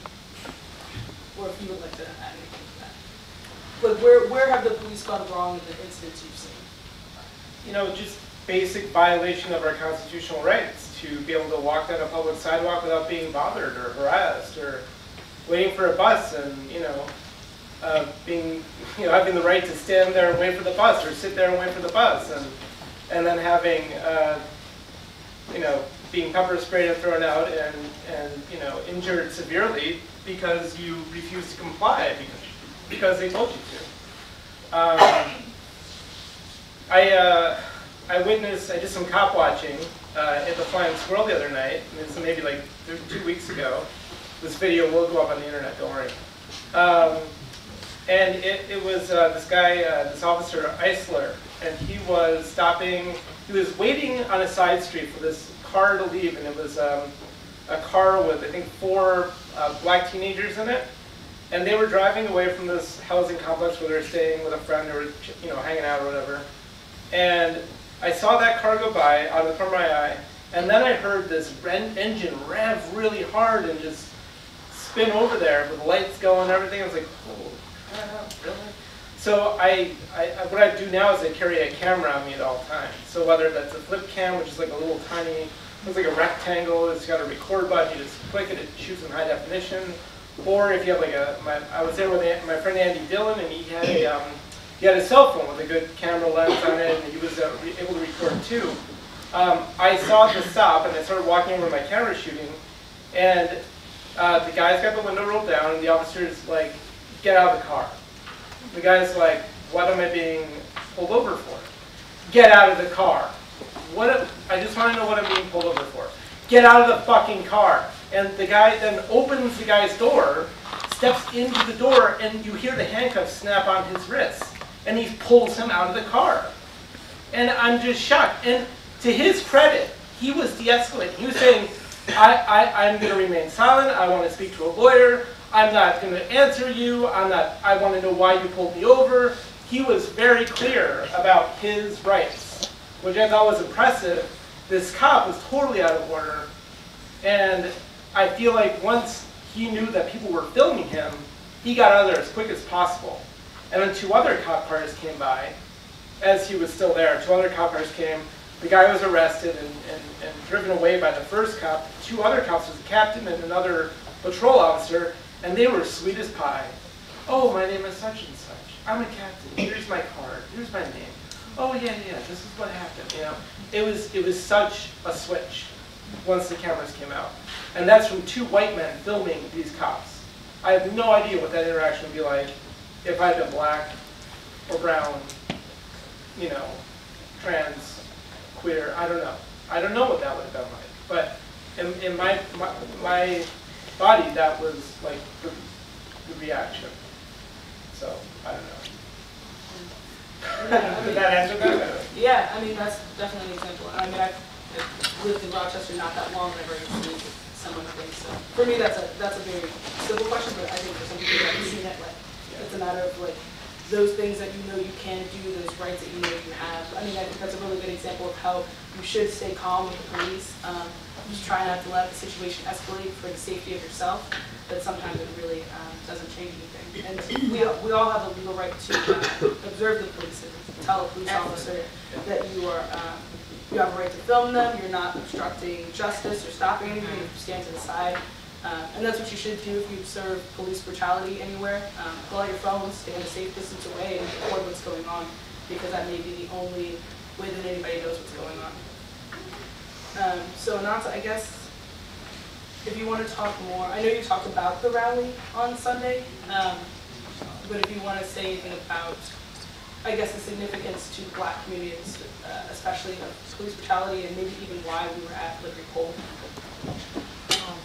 A: Or if you would like to add anything to that. Like, where, where have the police gone wrong in the incidents you've seen?
D: you know, just basic violation of our constitutional rights to be able to walk down a public sidewalk without being bothered or harassed or waiting for a bus and, you know, being, you know, having the right to stand there and wait for the bus or sit there and wait for the bus and, and then having, uh, you know, being pepper sprayed and thrown out and, and, you know, injured severely because you refused to comply because, because they told you to. Um, I, uh, I witnessed, I did some cop watching uh, at the Flying Squirrel the other night. This is maybe like two weeks ago. This video will go up on the internet, don't worry. Um, and it, it was uh, this guy, uh, this officer Eisler, and he was stopping, he was waiting on a side street for this car to leave, and it was um, a car with, I think, four uh, black teenagers in it. And they were driving away from this housing complex where they were staying with a friend or, you know, hanging out or whatever. And I saw that car go by out of the corner of my eye, and then I heard this engine rev really hard and just spin over there with the lights going and everything. I was like, holy really? So I, I, what I do now is I carry a camera on me at all times. So whether that's a flip cam, which is like a little tiny, looks like a rectangle, it's got a record button, you just click it, it shoots in high definition. Or if you have like a, my, I was there with my friend Andy Dillon, and he had a, um, he had a cell phone with a good camera lens on it, and he was uh, able to record too. Um, I saw the stop, and I started walking over my camera shooting, and uh, the guy's got the window rolled down, and the officer's like, get out of the car. The guy's like, what am I being pulled over for? Get out of the car. What, I just want to know what I'm being pulled over for. Get out of the fucking car. And the guy then opens the guy's door, steps into the door, and you hear the handcuffs snap on his wrists. And he pulls him out of the car. And I'm just shocked. And to his credit, he was de-escalating. He was saying, I, I, I'm going to remain silent. I want to speak to a lawyer. I'm not going to answer you. I'm not, I want to know why you pulled me over. He was very clear about his rights, which I thought was impressive. This cop was totally out of order. And I feel like once he knew that people were filming him, he got out of there as quick as possible. And then two other cop cars came by as he was still there. Two other cop cars came. The guy was arrested and, and, and driven away by the first cop. Two other cops, was a captain and another patrol officer, and they were sweet as pie. Oh, my name is such and such. I'm a captain. Here's my card. Here's my name. Oh yeah, yeah. This is what happened. You know, it was it was such a switch once the cameras came out, and that's from two white men filming these cops. I have no idea what that interaction would be like if I had been black or brown, you know, trans, queer. I don't know. I don't know what that would have been like. But in, in my, my my body, that was like the, the reaction. So I don't know. Did that answer that?
A: Yeah, I mean, that's definitely an example. I mean, I've I've lived in Rochester not that long, and I've already seen some of things. So for me, that's a, that's a very simple question, but I think for some people that seen it, like, it's a matter of like, those things that you know you can do, those rights that you know you have. I mean, I think that's a really good example of how you should stay calm with the police. Um, just try not to let the situation escalate for the safety of yourself, but sometimes it really um, doesn't change anything. And we, we all have a legal right to uh, observe the police, and tell a police officer that you are, um, you have a right to film them, you're not obstructing justice or stopping anything, you stand to the side. Um, and that's what you should do if you observe police brutality anywhere. Um, pull out your phone, stand a safe distance away, and record what's going on, because that may be the only way that anybody knows what's going on. Um, so Nata, I guess, if you want to talk more, I know you talked about the rally on Sunday, um, but if you want to say anything about, I guess, the significance to black communities, uh, especially of police brutality, and maybe even why we were at Liberty Pole.
F: Um,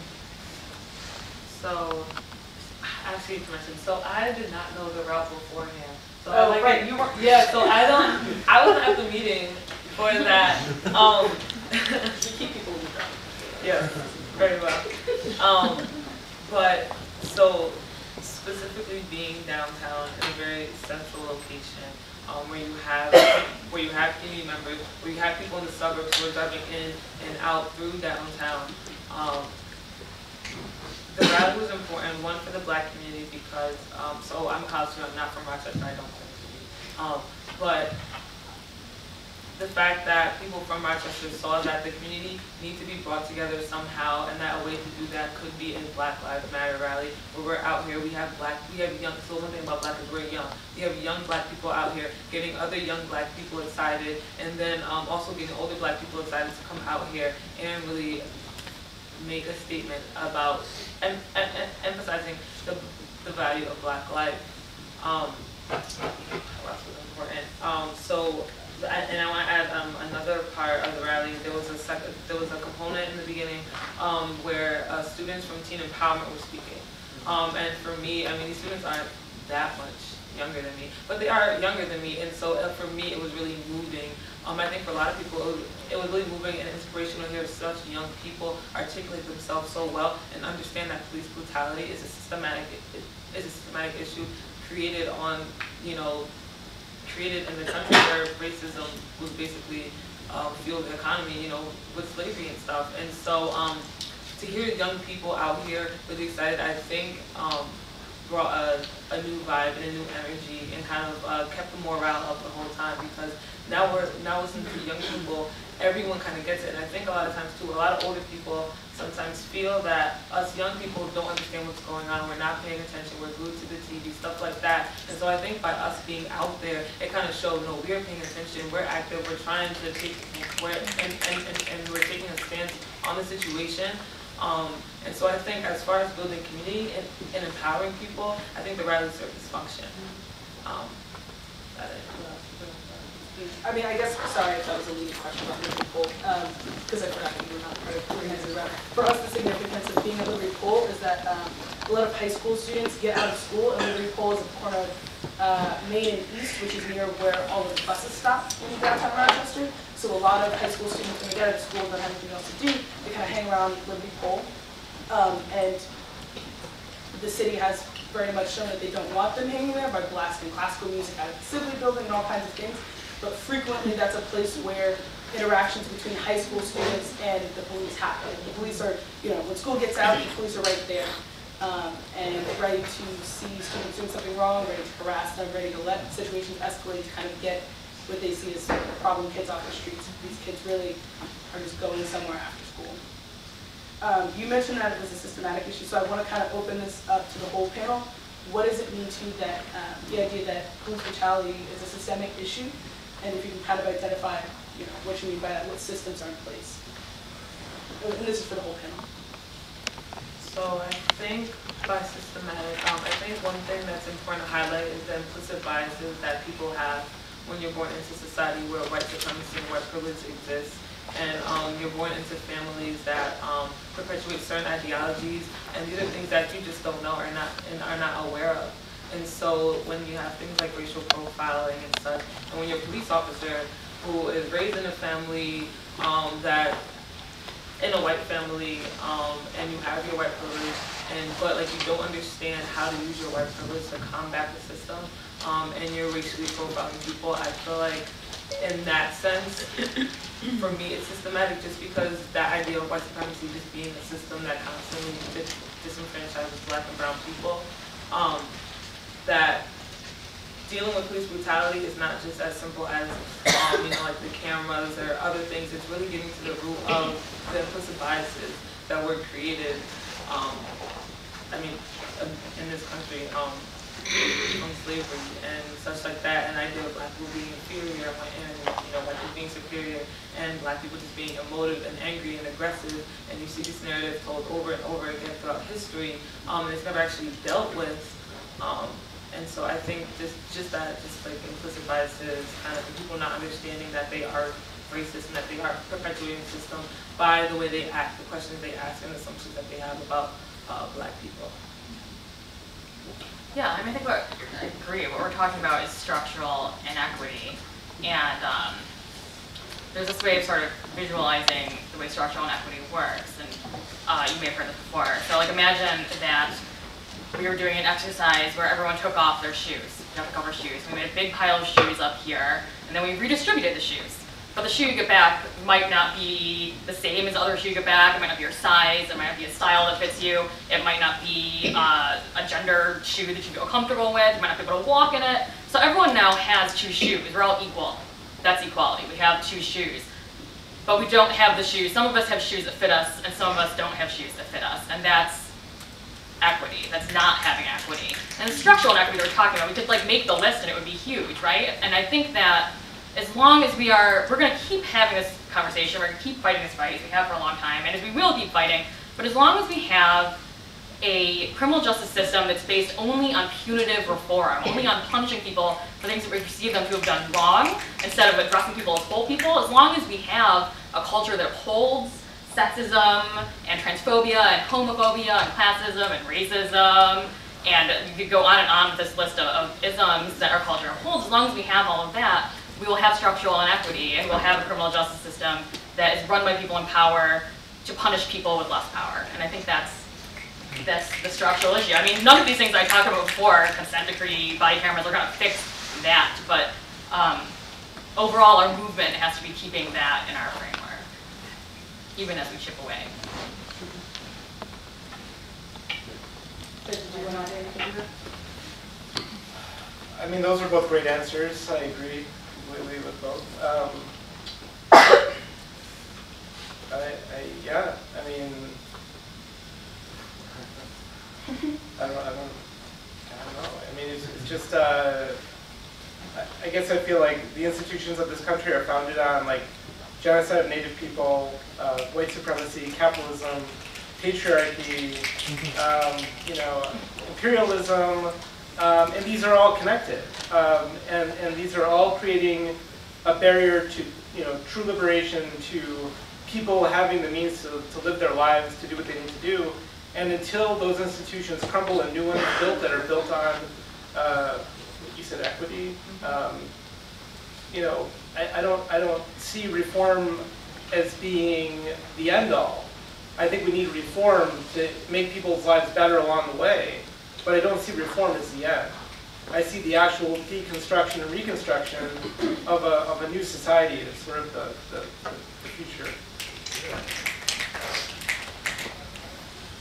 F: So, actually, to mention, so I did not know the route beforehand. So I
A: Oh,
F: like
A: right,
F: it-
A: you were,
F: Yeah, so I don't, I wasn't at the meeting for that. Um,
A: you keep people in the
F: yeah, very well. Um, but, so specifically being downtown in a very central location, um, where you have, where you have community members, where you have people in the suburbs who are driving in and out through downtown. Um, the rally was important, one for the black community because, um, so I'm a college student, I'm not from Rochester, I don't claim to be. Um, but the fact that people from Rochester saw that the community needs to be brought together somehow, and that a way to do that could be a Black Lives Matter rally, where we're out here, we have black, we have young, so one thing about black is we're young. We have young black people out here getting other young black people excited, and then um, also getting older black people excited to come out here and really make a statement about em- em- em- emphasizing the, the value of black life. Um, was important? Um, so, and I want to add um, another part of the rally. There was a second, there was a component in the beginning um, where uh, students from Teen Empowerment were speaking. Um, and for me, I mean, these students aren't that much younger than me, but they are younger than me, and so uh, for me, it was really moving. Um, I think for a lot of people, it was, it was really moving and inspirational to hear such young people articulate themselves so well and understand that police brutality is a systematic, is a systematic issue created on, you know, created in the country where racism was basically um, fueled the economy, you know, with slavery and stuff. And so um, to hear young people out here really excited, I think um, brought a, a new vibe and a new energy and kind of uh, kept the morale up the whole time because now we're now listening to young people, everyone kind of gets it. And I think a lot of times too, a lot of older people sometimes feel that us young people don't understand what's going on, we're not paying attention, we're glued to the TV, stuff like that. And so I think by us being out there, it kind of showed, no, we're paying attention, we're active, we're trying to take, we're, and, and, and, and we're taking a stance on the situation. Um, and so I think as far as building community and, and empowering people, I think the rally served its function. Um, that it.
A: I mean, I guess, sorry if that was a leading question about Pole, because I forgot that you were not part of organizing the rally. For us, the significance of being at Liberty Pole is that um, a lot of high school students get out of school, and Liberty Pole is a corner of uh, Main and East, which is near where all the buses stop in downtown Rochester. So a lot of high school students, when they get out of school, don't have anything else to do, they kind of hang around Liberty Pole. Um, And the city has very much shown that they don't want them hanging there by blasting classical music out of the Sibley building and all kinds of things. But frequently, that's a place where interactions between high school students and the police happen. The police are, you know, when school gets out, the police are right there um, and ready to see students doing something wrong, ready to harass them, ready to let situations escalate to kind of get what they see as problem kids off the streets. These kids really are just going somewhere after school. Um, you mentioned that it was a systematic issue, so I want to kind of open this up to the whole panel. What does it mean to you that um, the idea that police brutality is a systemic issue, and if you can kind of identify, you know, what you mean by that, what systems are in place? And this is for the whole panel.
F: So I think by systematic, um, I think one thing that's important to highlight is the implicit biases that people have when you're born into society where white supremacy and white privilege exists. And um, you're born into families that um, perpetuate certain ideologies, and these are things that you just don't know or not and are not aware of. And so when you have things like racial profiling and such, and when you're a police officer who is raised in a family um, that in a white family, um, and you have your white privilege, and but like you don't understand how to use your white privilege to combat the system, um, and you're racially profiling people, I feel like in that sense, for me, it's systematic just because that idea of white supremacy just being a system that constantly dis- disenfranchises black and brown people, um, that dealing with police brutality is not just as simple as, um, you know, like the cameras or other things. It's really getting to the root of the implicit biases that were created, um, I mean, uh, in this country, um, from slavery and such like that. And the idea of black people being inferior and, you know, white people being superior and black people just being emotive and angry and aggressive. And you see this narrative told over and over again throughout history, um, and it's never actually dealt with. Um, and so I think just just that, just like implicit biases, kind of people not understanding that they are racist and that they are perpetuating the system by the way they act, the questions they ask, and assumptions that they have about uh, black people.
C: Yeah, I mean, I think what, I agree, what we're talking about is structural inequity. And um, there's this way of sort of visualizing the way structural inequity works, and uh, you may have heard this before. So like imagine that we were doing an exercise where everyone took off their shoes, took off their shoes. We made a big pile of shoes up here, and then we redistributed the shoes. But the shoe you get back might not be the same as the other shoe you get back. It might not be your size. It might not be a style that fits you. It might not be uh, a gender shoe that you feel comfortable with. You might not be able to walk in it. So everyone now has two shoes. We're all equal. That's equality. We have two shoes. But we don't have the shoes. Some of us have shoes that fit us, and some of us don't have shoes that fit us. And that's equity. That's not having equity. And the structural inequity we're talking about, we could like make the list and it would be huge, right? And I think that as long as we are, we're going to keep having this conversation, we're to keep fighting this fight, as we have for a long time, and as we will keep fighting, but as long as we have a criminal justice system that's based only on punitive reform, only on punishing people for things that we perceive them to have done wrong, instead of addressing people as whole people, as long as we have a culture that upholds sexism and transphobia and homophobia and classism and racism, and you could go on and on with this list of, of isms that our culture upholds, as long as we have all of that, we will have structural inequity and we'll have a criminal justice system that is run by people in power to punish people with less power. And I think that's that's the structural issue. I mean, none of these things I talked about before, consent decree, body cameras, are going to fix that. But um, overall, our movement has to be keeping that in our framework, even as we chip away.
A: Did you want to add anything to that?
D: I mean, those are both great answers. I agree completely with both. Um, I, I, yeah, I mean, I don't, I don't, I don't know. I mean, it's, it's just, uh, I, I guess I feel like the institutions of this country are founded on like genocide of native people, uh, white supremacy, capitalism, patriarchy, um, you know, imperialism, um, and these are all connected. Um, and, and these are all creating a barrier to, you know, true liberation, to people having the means to, to live their lives, to do what they need to do. And until those institutions crumble and new ones are built that are built on, uh, you said equity, um, you know, I, I don't, I don't see reform as being the end all. I think we need reform to make people's lives better along the way, but I don't see reform as the end. I see the actual deconstruction and reconstruction of a, of a new society as sort of the, the, the future.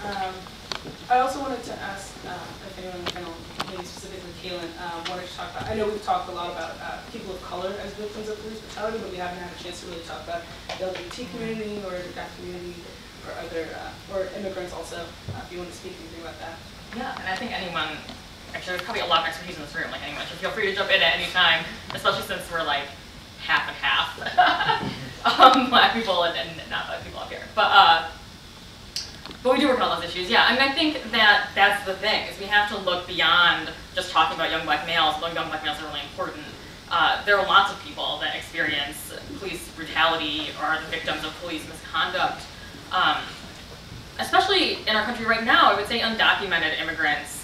A: Um, I also wanted to ask uh, if anyone, you know, maybe specifically KaeLynn, um, wanted to talk about, I know we've talked a lot about uh, people of color as victims of police brutality, but we haven't had a chance to really talk about the LGBT community or the deaf community or other, uh, or immigrants also, uh, if you want to speak anything about that.
C: Yeah, and I think anyone, actually, there's probably a lot of expertise in this room, like anyone should feel free to jump in at any time, especially since we're like half and half. um, black people and, and not black people up here. But, uh, but we do work on all those issues, yeah. I mean, I think that that's the thing, is we have to look beyond just talking about young black males, young black males are really important. Uh, there are lots of people that experience police brutality or are the victims of police misconduct. Um, especially in our country right now, I would say undocumented immigrants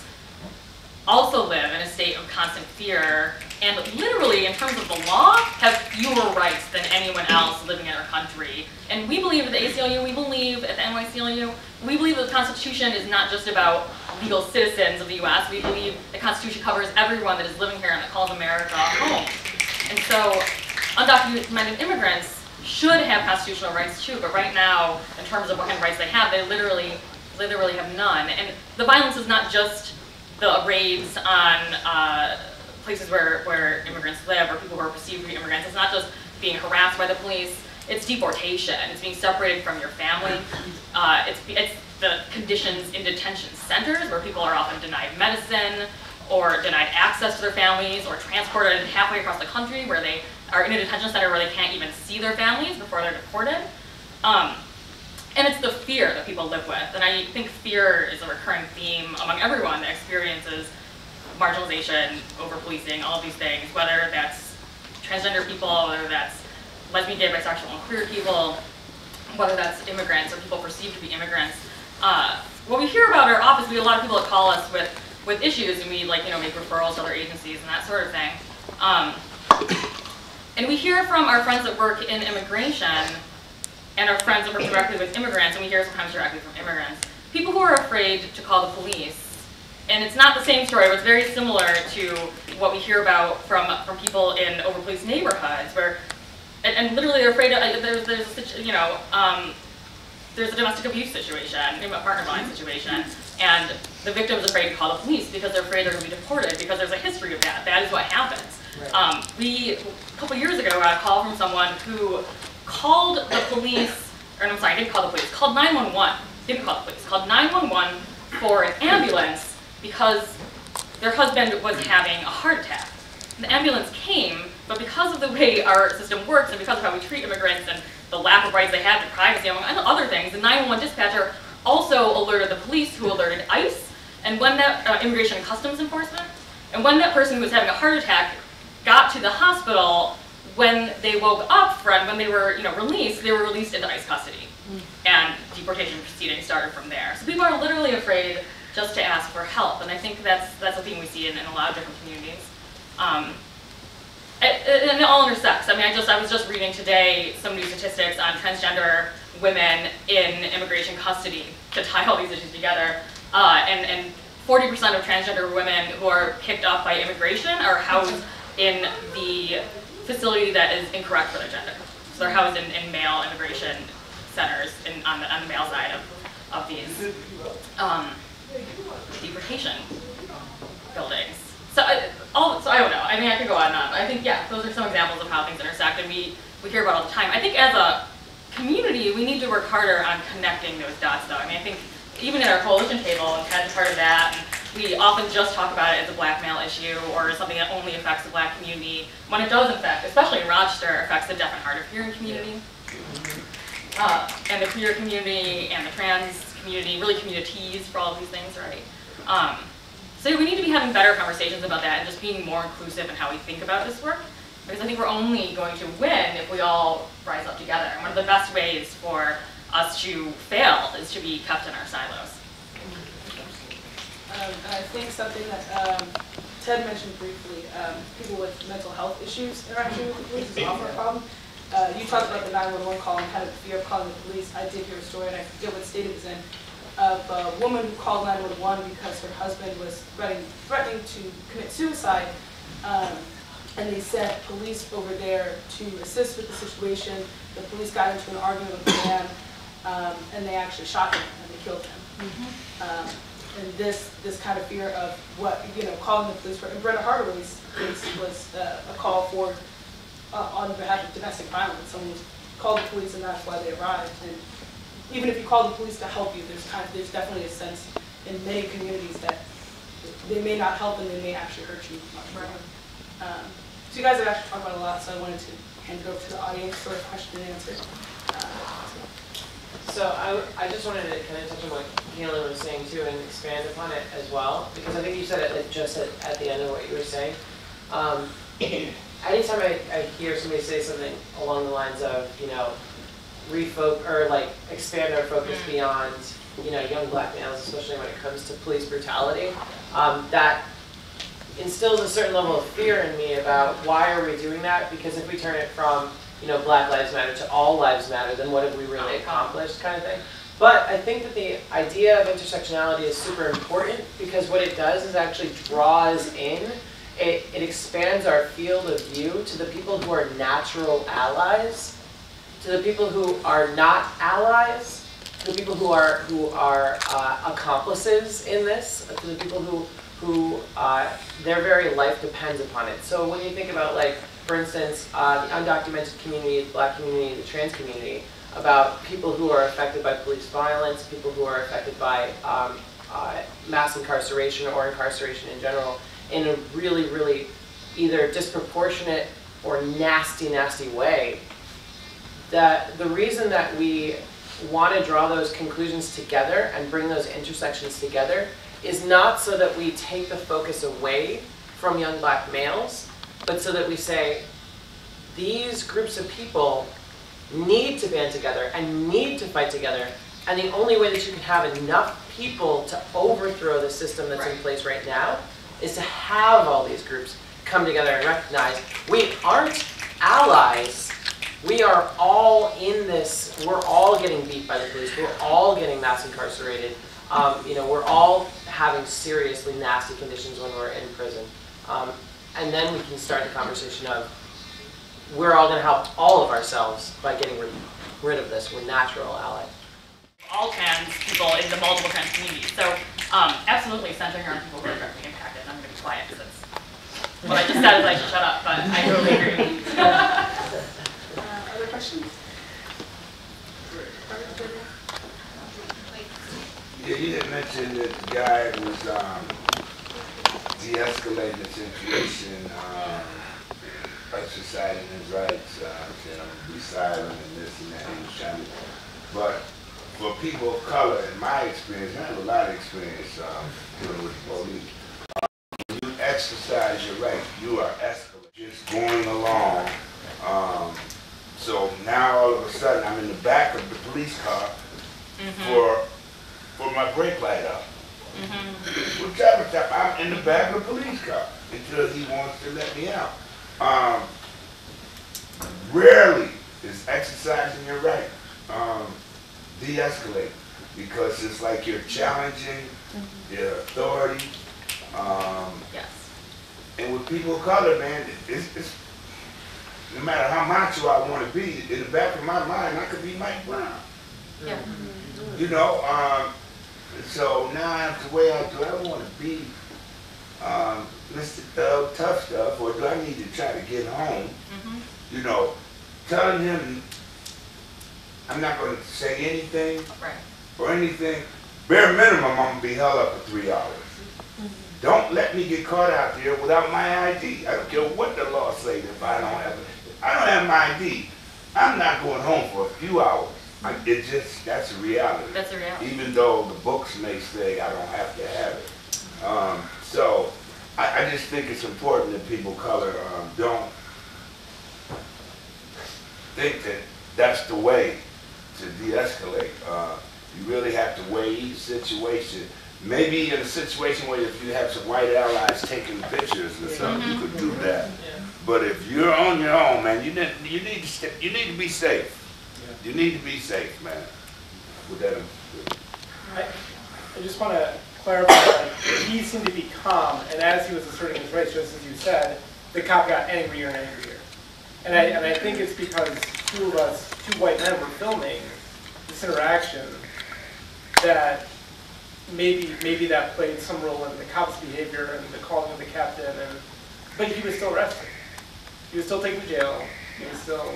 C: also live in a state of constant fear and literally, in terms of the law, have fewer rights than anyone else living in our country. And we believe at the ACLU, we believe at the NYCLU, we believe that the Constitution is not just about legal citizens of the US. We believe the Constitution covers everyone that is living here and that calls America home. And so undocumented immigrants should have constitutional rights too, but right now, in terms of what kind of rights they have, they literally, literally have none. And the violence is not just the raids on uh, places where, where immigrants live or people who are perceived to be immigrants. It's not just being harassed by the police. It's deportation. It's being separated from your family. Uh, it's, it's the conditions in detention centers where people are often denied medicine or denied access to their families or transported halfway across the country where they are in a detention center where they can't even see their families before they're deported. Um, and it's the fear that people live with. And I think fear is a recurring theme among everyone that experiences marginalization, over-policing, all of these things, whether that's transgender people, whether that's lesbian, gay, bisexual, and queer people, whether that's immigrants or people perceived to be immigrants. Uh, what we hear about our office, we have a lot of people that call us with, with issues and we like, you know, make referrals to other agencies and that sort of thing. Um, and we hear from our friends that work in immigration and our friends that work directly with immigrants, and we hear sometimes directly from immigrants, people who are afraid to call the police. And it's not the same story, but it's very similar to what we hear about from, from people in overpoliced neighborhoods, where, and, and literally they're afraid of, uh, there's, there's, a you know, um, there's a domestic abuse situation, a partner violence situation, and the victim's afraid to call the police because they're afraid they're going to be deported because there's a history of that. That is what happens.
G: Right.
C: Um, we, a couple years ago, got a call from someone who called the police, or I'm sorry, didn't call the police, called 911, didn't call the police, called 911 for an ambulance because their husband was having a heart attack. The ambulance came, but because of the way our system works and because of how we treat immigrants and the lack of rights they have to privacy among other things, the 911 dispatcher also alerted the police who alerted ICE, and when that, uh, Immigration and Customs Enforcement, and when that person who was having a heart attack got to the hospital, when they woke up from, when they were, you know, released, they were released into ICE custody. And deportation proceedings started from there. So people are literally afraid just to ask for help, and I think that's, that's a theme we see in, in a lot of different communities. Um, and it all intersects. I mean, I just, I was just reading today some new statistics on transgender women in immigration custody to tie all these issues together. Uh, and, and 40% of transgender women who are picked up by immigration are housed in the facility that is incorrect for their gender. So they're housed in, in male immigration centers in, on, the, on the male side of, of these um, deportation buildings. So, I- all, so I don't know. I mean, I could go on and on. I think, yeah, those are some examples of how things intersect, and we, we hear about all the time. I think as a community, we need to work harder on connecting those dots, though. I mean, I think even in our coalition table, and Ted's part of that, and we often just talk about it as a black male issue or something that only affects the black community, when it does affect, especially in Rochester, affects the deaf and hard of hearing community, uh, and the queer community, and the trans community, really communities for all of these things, right? Um, so we need to be having better conversations about that and just being more inclusive in how we think about this work. Because I think we're only going to win if we all rise up together. And one of the best ways for us to fail is to be kept in our silos.
A: Um, and I think something that um, Ted mentioned briefly, um, people with mental health issues interacting with the police is often a problem. Uh, you talked about the 911 call and kind of fear of calling the police. I did hear a story, and I forget what state it was in, of a woman who called 911 because her husband was threatening, threatening to commit suicide. Um, and they sent police over there to assist with the situation. The police got into an argument with the man, um, and they actually shot him and they killed him. Um, and this this kind of fear of what you know calling the police for and Brenda Hardaway's case was uh, a call for uh, on behalf of domestic violence. Someone called the police and that's why they arrived. And even if you call the police to help you, there's kind of, there's definitely a sense in many communities that they may not help and they may actually hurt you much more. Um, so you guys have actually talked about a lot, so I wanted to hand it over to the audience for a question and answer. Uh,
G: So I, I just wanted to kind of touch on what Keelan was saying too and expand upon it as well, because I think you said it just at, at the end of what you were saying. Um, anytime I, I hear somebody say something along the lines of, you know, refoc, or like expand our focus
C: Mm.
G: beyond, you know, young black males, especially when it comes to police brutality, um, that instills a certain level of fear in me about why are we doing that? Because if we turn it from, you know, Black Lives Matter to All Lives Matter, then what have we really accomplished kind of thing? But I think that the idea of intersectionality is super important because what it does is actually draws in, it, it expands our field of view to the people who are natural allies, to the people who are not allies, to the people who are, who are uh, accomplices in this, to the people who, who uh, their very life depends upon it. So when you think about like, for instance, uh, the undocumented community, the black community, the trans community, about people who are affected by police violence, people who are affected by um, uh, mass incarceration or incarceration in general, in a really, really either disproportionate or nasty, nasty way. That the reason that we want to draw those conclusions together and bring those intersections together is not so that we take the focus away from young black males, but so that we say, these groups of people need to band together and need to fight together. And the only way that you can have enough people to overthrow the system that's in place right now is to have all these groups come together and recognize we aren't allies. We are all in this, we're all getting beat by the police, we're all getting mass incarcerated. Um, you know, we're all having seriously nasty conditions when we're in prison. Um, and then we can start the conversation of we're all going to help all of ourselves by getting rid, rid of this. We're natural allies.
C: all trans people in the multiple trans communities. So um, absolutely centering around people who are directly impacted. I'm going to be quiet because it's what I just said is I should shut up, but I totally agree.
A: Uh, Other questions?
H: Yeah, you had mentioned that the guy was um, de-escalating the situation, um, exercising his rights, uh, saying I'm be silent and this and that. Trying to, but for people of color, in my experience, I have a lot of experience um, dealing with the police. Um, when you exercise your right, you are escalating, just going along. Um, so now all of a sudden, I'm in the back of the police car for for my brake light up. Whichever time, I'm in the back of the police car until he wants to let me out. Um, rarely is exercising your right um, de-escalate because it's like you're challenging their authority. Um,
C: Yes.
H: and with people of color, man, it's, it's no matter how macho I want to be, in the back of my mind, I could be Mike Brown.
C: Yeah.
H: You know, um, so now after the way I do, I want to be um, Mr. Thug Tough Stuff, or do I need to try to get home?
C: Mm-hmm.
H: You know, telling him I'm not going to say anything
C: Right.
H: or anything. Bare minimum, I'm gonna be held up for three hours. Don't let me get caught out there without my ID. I don't care what the law says if I don't have it. I don't have my ID. I'm not going home for a few hours. I, it just that's a reality.
C: That's a reality.
H: Even though the books may say I don't have to have it. Um, so I, I just think it's important that people of color um, don't think that that's the way to de-escalate. Uh, you really have to weigh each situation. Maybe in a situation where if you have some white allies taking pictures or something, you could do that. But if you're on your own, man, you need, you need to stay, you need to be safe. You need to be safe, man. With that,
D: I I just want to clarify, he seemed to be calm, and as he was asserting his rights, just as you said, the cop got angrier and angrier. And I, and I think it's because two of us, two white men were filming this interaction, that maybe, maybe that played some role in the cop's behavior and the calling of the captain, and, but he was still arrested. He was still taken to jail, he was still,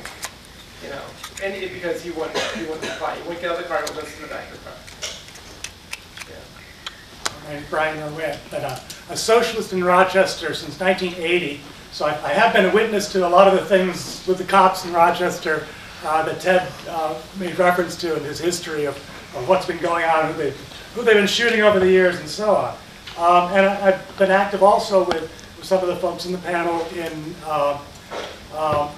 D: you know, and it, because he wouldn't, he wouldn't comply, he wouldn't get out of the car, he would listen in the back of the car. Yeah.
I: Name's Brian. I've been a, socialist in Rochester since 1980, so I, I have been a witness to a lot of the things with the cops in Rochester uh, that Ted uh, made reference to in his history of, of what's been going on, who, they, who they've been shooting over the years, and so on. Um, and I, I've been active also with, with some of the folks in the panel in uh, um,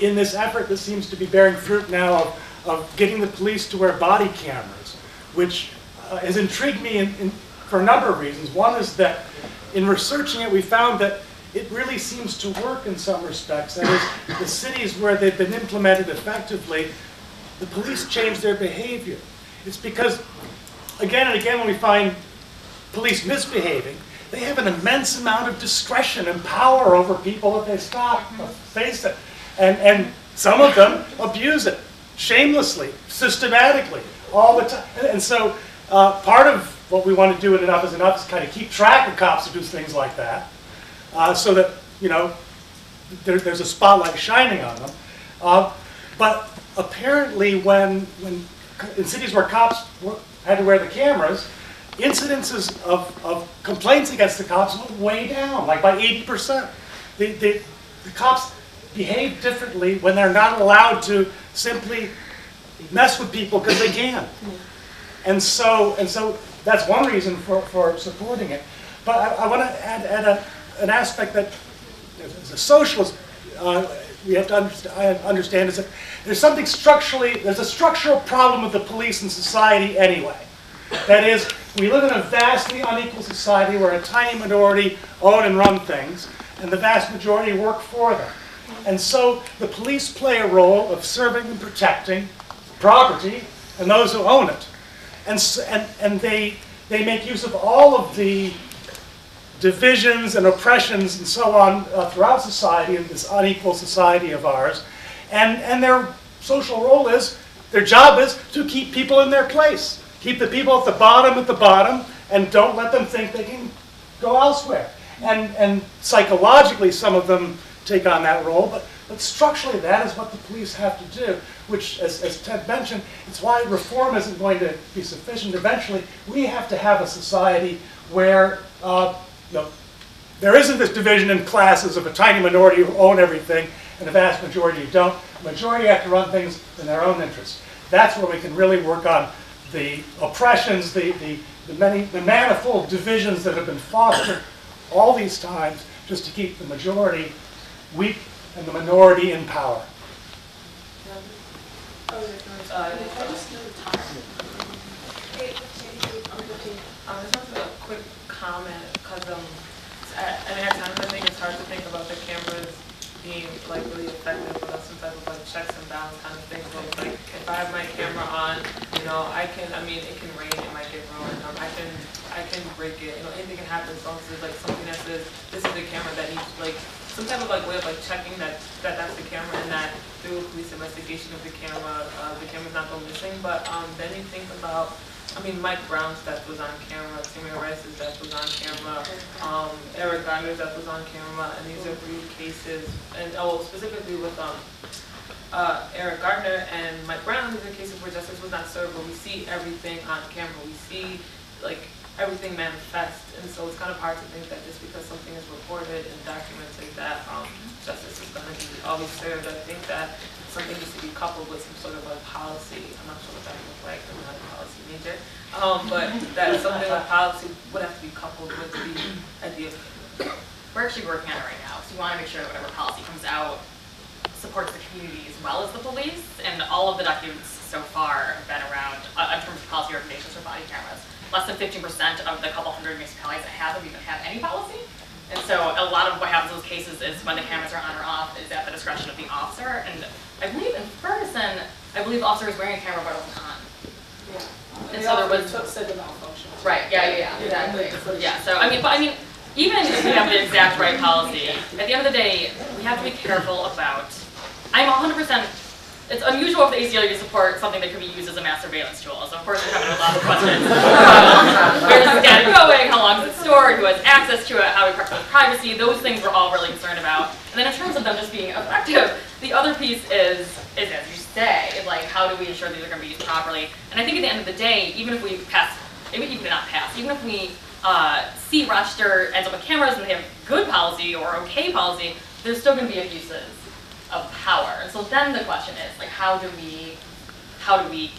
I: in this effort that seems to be bearing fruit now of, of getting the police to wear body cameras, which uh, has intrigued me in, in, for a number of reasons. One is that in researching it, we found that it really seems to work in some respects. That is, the cities where they've been implemented effectively, the police change their behavior. It's because, again and again, when we find police misbehaving, they have an immense amount of discretion and power over people that they stop, face it. And, and some of them abuse it shamelessly, systematically, all the time. And, so uh, part of what we want to do in Enough is Enough is kind of keep track of cops who do things like that uh, so that, you know, there, there's a spotlight shining on them. Uh, but apparently when, when in cities where cops had to wear the cameras, incidences of, of complaints against the cops went way down, like by 80%. The, the, the cops behave differently when they're not allowed to simply mess with people because they can. And so, and so that's one reason for, for supporting it. But I, I want to add, add a, an aspect that, as a socialist, uh, we have to understand, understand is that there's something structurally, there's a structural problem with the police in society anyway. That is, we live in a vastly unequal society where a tiny minority own and run things, and the vast majority work for them. And so the police play a role of serving and protecting property and those who own it. And, and, and they, they make use of all of the divisions and oppressions and so on uh, throughout society in this unequal society of ours. And, and their social role is, their job is to keep people in their place. Keep the people at the bottom at the bottom and don't let them think they can go elsewhere. And, and psychologically, some of them take on that role, but, but structurally, that is what the police have to do, which, as, as Ted mentioned, it's why reform isn't going to be sufficient. Eventually, we have to have a society where uh, you know, there isn't this division in classes of a tiny minority who own everything and a vast majority who don't. The majority have to run things in their own interest. That's where we can really work on the oppressions, the, the, the many, the manifold divisions that have been fostered all these times just to keep the majority weak and the minority in power.
F: Um, just want a quick comment, cause, um, I, I mean, at times I think it's hard to think about the cameras being like really effective without some type of like checks and balance kind of thing. So like, if I have my camera on, you know, I can, I mean, it can rain, it might get ruined, um, I can, I can break it, you know, anything can happen as there's like something that says, this is the camera that needs, like, some type of like way of like checking that, that that's the camera and that through police investigation of the camera, uh, the camera's not going missing, but, um, then you think about, I mean, Mike Brown's death was on camera, Tamir Rice's death was on camera, um, Eric Garner's death was on camera, and these are three cases, and, oh, specifically with, um, uh, Eric Gardner and Mike Brown, these are cases where justice was not served, but we see everything on camera, we see, like, everything manifests. and so it's kind of hard to think that just because something is reported and documented that, um, justice is gonna be always served, I think that something needs to be coupled with some sort of a policy, I'm not sure what that looks like, I'm not a policy major, um, but that something like policy would have to be coupled with the idea of
C: We're actually working on it right now, so we want to make sure that whatever policy comes out supports the community as well as the police, and all of the documents so far have been around, uh, in terms of policy recommendations for body cameras. Less than fifteen percent of the couple hundred municipalities that have them even have any policy. And so a lot of what happens in those cases is when the cameras are on or off is at the discretion of the officer, and I believe in Ferguson, I believe the officer was wearing a camera but it wasn't on. And so there was-
E: Took, said the malfunction.
C: Right, yeah, yeah, yeah,
E: Yeah,
C: exactly. Yeah, so I mean, but I mean, even if we have the exact right policy, at the end of the day, we have to be careful about, I'm hundred percent, it's unusual for the ACLU to support something that could be used as a mass surveillance tool, so of course we're having a lot of questions. Um, Where's the data going, how long is it stored, who has access to it, how we protect privacy, those things we're all really concerned about. And then in terms of them just being effective, the other piece is, is as you say, like, how do we ensure these are gonna be used properly? And I think at the end of the day, even if we pass, even if we not pass, even if we, uh, see Rochester ends up with cameras and they have good policy or okay policy, there's still gonna be abuses of power. And so then the question is, like, how do we, how do we,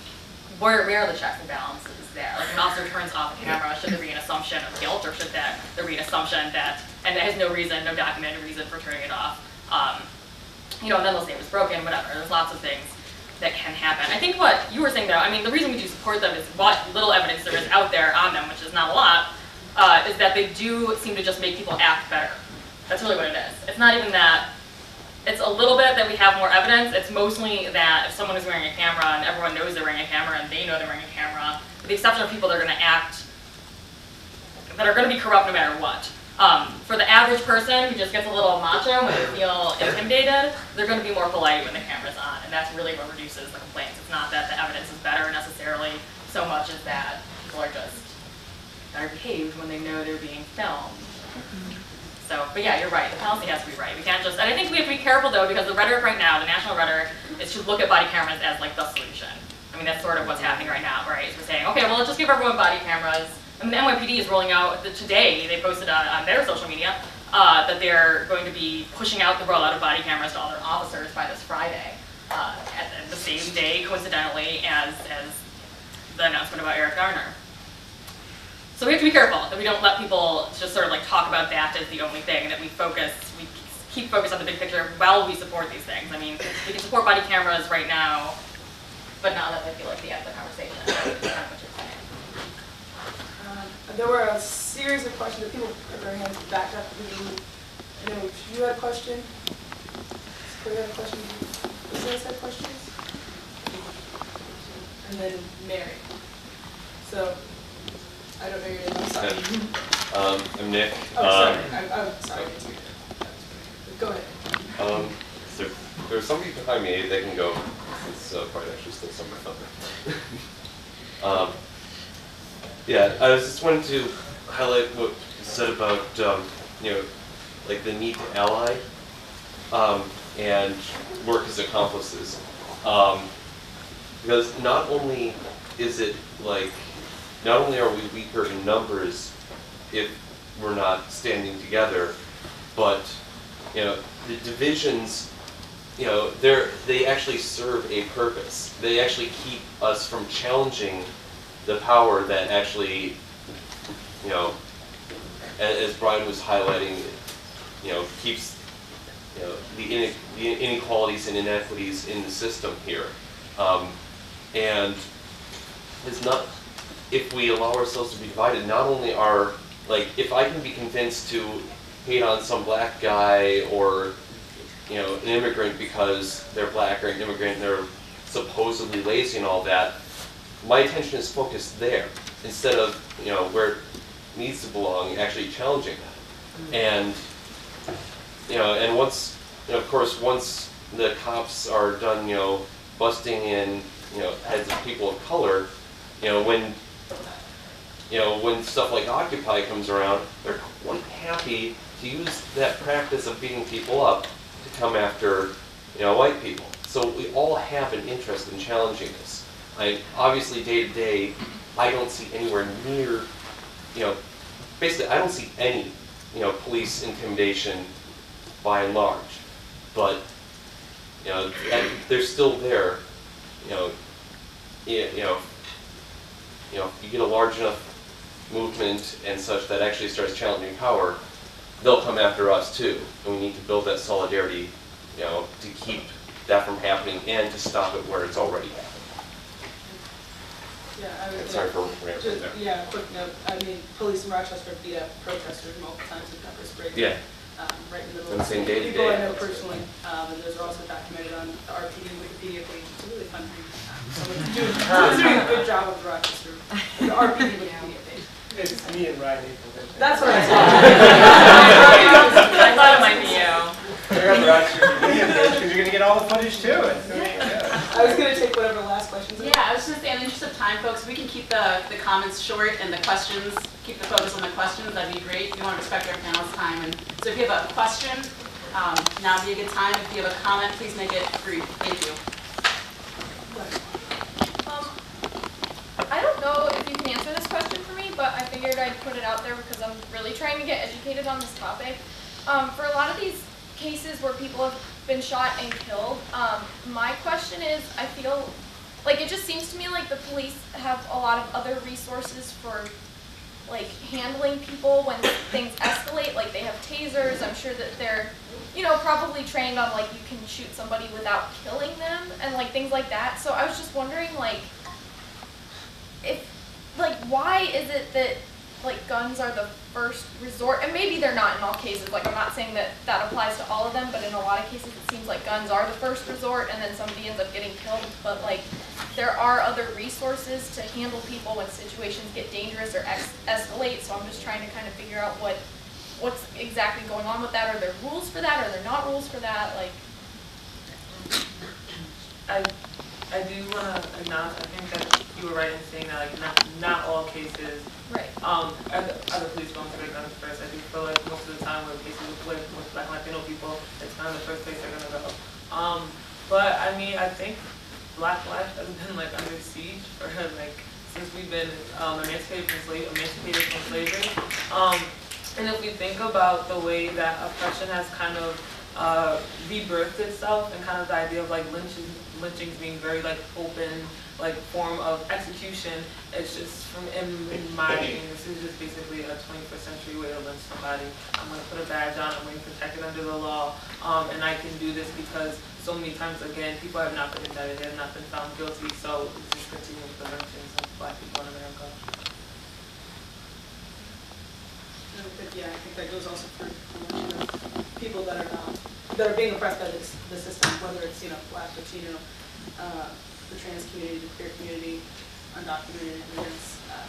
C: where, where are the checks and balances there? Like, an officer turns off a camera, should there be an assumption of guilt, or should that, there be an assumption that, and it has no reason, no documented reason for turning it off? Um, you know, and then they'll say it was broken, whatever, there's lots of things that can happen. I think what you were saying though, I mean, the reason we do support them is what little evidence there is out there on them, which is not a lot, uh, is that they do seem to just make people act better. That's really what it is. It's not even that, it's a little bit that we have more evidence. It's mostly that if someone is wearing a camera and everyone knows they're wearing a camera and they know they're wearing a camera, with the exception of people that are going to act, that are going to be corrupt no matter what. Um, for the average person who just gets a little macho when they feel intimidated, they're going to be more polite when the camera's on, and that's really what reduces the complaints. It's not that the evidence is better necessarily, so much as that people are just better behaved when they know they're being filmed. So, but yeah, you're right. The policy has to be right. We can't just, and I think we have to be careful though, because the rhetoric right now, the national rhetoric, is to look at body cameras as like the solution. I mean, that's sort of what's happening right now, right? We're saying, okay, well, let's just give everyone body cameras. I mean, the NYPD is rolling out the, today. They posted on, on their social media uh, that they're going to be pushing out the rollout of body cameras to all their officers by this Friday, uh, at the same day, coincidentally, as as the announcement about Eric Garner. So we have to be careful that we don't let people just sort of like talk about that as the only thing, and that we focus, we keep focused on the big picture while we support these things. I mean, we can support body cameras right now, but not let that feel like the end of the conversation. That's kind what you're saying.
A: Um, There were a series of questions that people put their hands back up. You know, you had a question? Corey had a question? Liz had questions? And then Mary. So, I don't know your name, I'm sorry.
J: Um, I'm Nick.
A: Oh,
J: Um,
A: sorry, I'm, I'm sorry. Go ahead.
J: Um, so there's somebody behind me, they can go, since uh, probably actually still some of my. Um, yeah, I was just wanting to highlight what you said about, um, you know, like the need to ally, um, and work as accomplices. Um, because not only is it like, not only are we weaker in numbers if we're not standing together, but you know, the divisions, you know, they're, they actually serve a purpose. They actually keep us from challenging the power that actually, you know, as Brian was highlighting, you know, keeps, you know, the the inequalities and inequities in the system here. Um, and it's not, if we allow ourselves to be divided, not only are, like, if I can be convinced to hate on some black guy or, you know, an immigrant because they're black or an immigrant and they're supposedly lazy and all that, my attention is focused there instead of, you know, where it needs to belong, actually challenging that. Mm-hmm. And, you know, and once, you know, of course, once the cops are done, you know, busting in, you know, heads of people of color, you know, when you know, when stuff like Occupy comes around, they're quite happy to use that practice of beating people up to come after, you know, white people. So we all have an interest in challenging this. I, obviously, day to day, I don't see anywhere near, you know, basically, I don't see any, you know, police intimidation by and large. But, you know, they're still there, you know, you know, you know, you get a large enough movement and such that actually starts challenging power, they'll come after us too. And we need to build that solidarity, you know, to keep that from happening and to stop it where it's already happening.
A: Yeah, I would.
J: Sorry for
A: Just,
J: there.
A: yeah, quick note, I mean, police in Rochester beat up protesters multiple times with pepper spray.
J: Yeah.
A: Um, right in the middle
J: On the
A: of
J: same day
A: People I know personally, um, and those are also documented on the RPD Wikipedia page, it's a really fun read. Someone's doing, someone's doing a good job of Rochester, the RPD Wikipedia page.
D: It's me and Ryan April.
A: That's what I thought.
C: I thought it might be you.
D: Because you're gonna get all the footage too. It's gonna be- yeah.
A: I was gonna take whatever last questions. are.
K: Yeah, I was just gonna say, in the interest of time, folks, we can keep the, the comments short and the questions, keep the focus on the questions, that'd be great. We want to respect our panel's time, and so if you have a question, um, now would be a good time. If you have a comment, please make it brief. Thank you.
B: Um, I don't know if you can answer this question for me, but I figured I'd put it out there because I'm really trying to get educated on this topic. Um, for a lot of these cases where people have been shot and killed, um, my question is, I feel like it just seems to me like the police have a lot of other resources for like handling people when things escalate. Like they have tasers. I'm sure that they're, you know, probably trained on like you can shoot somebody without killing them and like things like that. So I was just wondering like if like why is it that
L: like guns are the first resort, and maybe they're not in all cases. Like I'm not saying that that applies to all of them, but in a lot of cases it seems like guns are the first resort, and then somebody ends up getting killed. But like there are other resources to handle people when situations get dangerous or ex- escalate. So I'm just trying to kind of figure out what what's exactly going on with that. Are there rules for that? Are there not rules for that? Like
F: I, I do wanna acknowledge, I think that you were right in saying that, like, not, not all cases,
L: right.
F: um, are the, are the police going to their guns first. I do feel like most of the time with cases with, with black and Latino people, it's kind of the first place they're gonna go. Um, but, I mean, I think black life has been, like, under siege for, like, since we've been, um, emancipated from slave, emancipated from slavery. Um, and if we think about the way that oppression has kind of uh, rebirthed itself and kind of the idea of like lynching, lynchings being very like open, like form of execution, it's just from in, in my opinion, this is just basically a 21st century way to lynch somebody. I'm gonna put a badge on, I'm gonna protect it under the law, um, and I can do this because so many times again, people have not been indicted, they have not been found guilty, so it's just continuing the lynchings of black people in America.
E: But Yeah, I think that goes also for people that are not, that are being oppressed by this, the system, whether it's, you know, black, Latino, uh, the trans community, the queer community, undocumented immigrants. uh,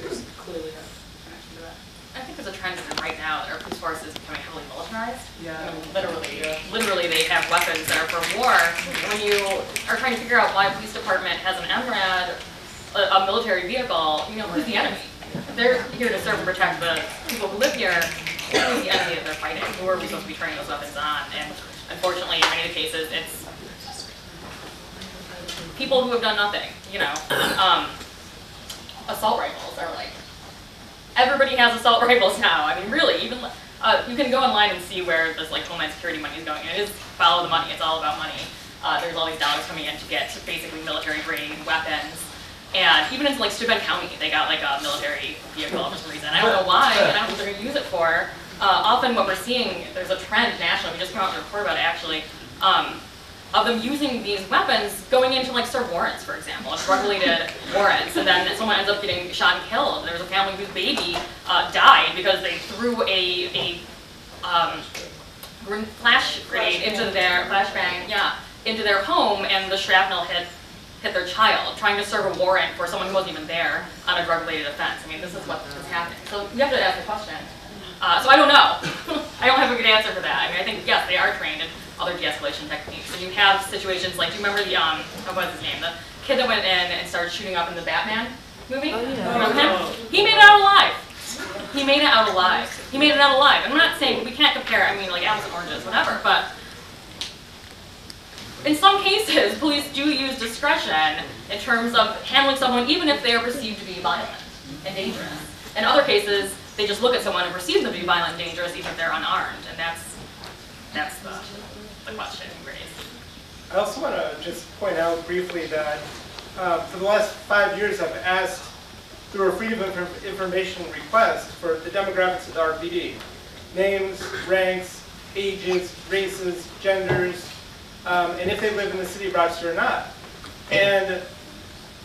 E: There's clearly a connection to that.
C: I think there's a trend right now that our police force is becoming heavily militarized.
F: Yeah.
C: I mean, Literally, literally they have weapons that are for war. When you are trying to figure out why a police department has an MRAP, a, a military vehicle, you know, who's the enemy? They're here to serve and protect the people who live here. Who's the enemy that they're fighting? Who are we supposed to be turning those weapons on? And unfortunately, in many of the cases, it's people who have done nothing, you know. Um, assault rifles are like, everybody has assault rifles now. I mean, really, even, uh, you can go online and see where this like Homeland Security money is going. It is follow the money, it's all about money. Uh, there's all these dollars coming in to get basically military grade weapons. And even in like Steuben County, they got like a military vehicle for some reason. I don't know why, and I don't know what they're gonna use it for. Uh, often what we're seeing, there's a trend nationally, we just came out with a report about it actually, um, of them using these weapons going into like serve warrants, for example, drug-related warrants, and then someone ends up getting shot and killed. There was a family whose baby uh, died because they threw a, a um, flash grenade into their, flashbang, yeah, into their home, and the shrapnel hit hit their child, trying to serve a warrant for someone who wasn't even there on a drug-related offense. I mean, this is what is happening. So you have to ask the question. Uh, so I don't know. I don't have a good answer for that. I mean, I think, yes, they are trained in other de-escalation techniques. And you have situations like, do you remember the, um, what was his name? The kid that went in and started shooting up in the Batman movie?
F: Oh, yeah.
C: Him? He made it out alive. He made it out alive. He made it out alive. I'm not saying, we can't compare, I mean, like apples and oranges, whatever, but in some cases, police do use discretion in terms of handling someone even if they are perceived to be violent and dangerous. In other cases, they just look at someone and perceive them to be violent and dangerous even if they're unarmed, and that's, that's the,
D: I also want to just point out briefly that uh, for the last five years, I've asked through a Freedom of Information request for the demographics of the RPD. Names, ranks, ages, races, genders, um, and if they live in the city of Rochester or not. And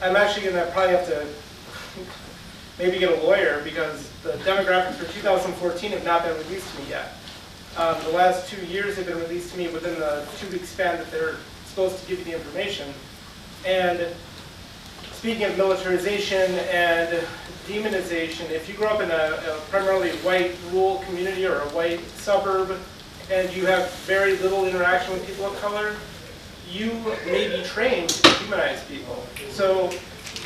D: I'm actually going to probably have to maybe get a lawyer because the demographics for 2014 have not been released to me yet. Um, the last two years have been released to me within the two-week span that they're supposed to give you the information. And speaking of militarization and demonization, if you grow up in a, a primarily white rural community or a white suburb, and you have very little interaction with people of color, you may be trained to demonize people. So,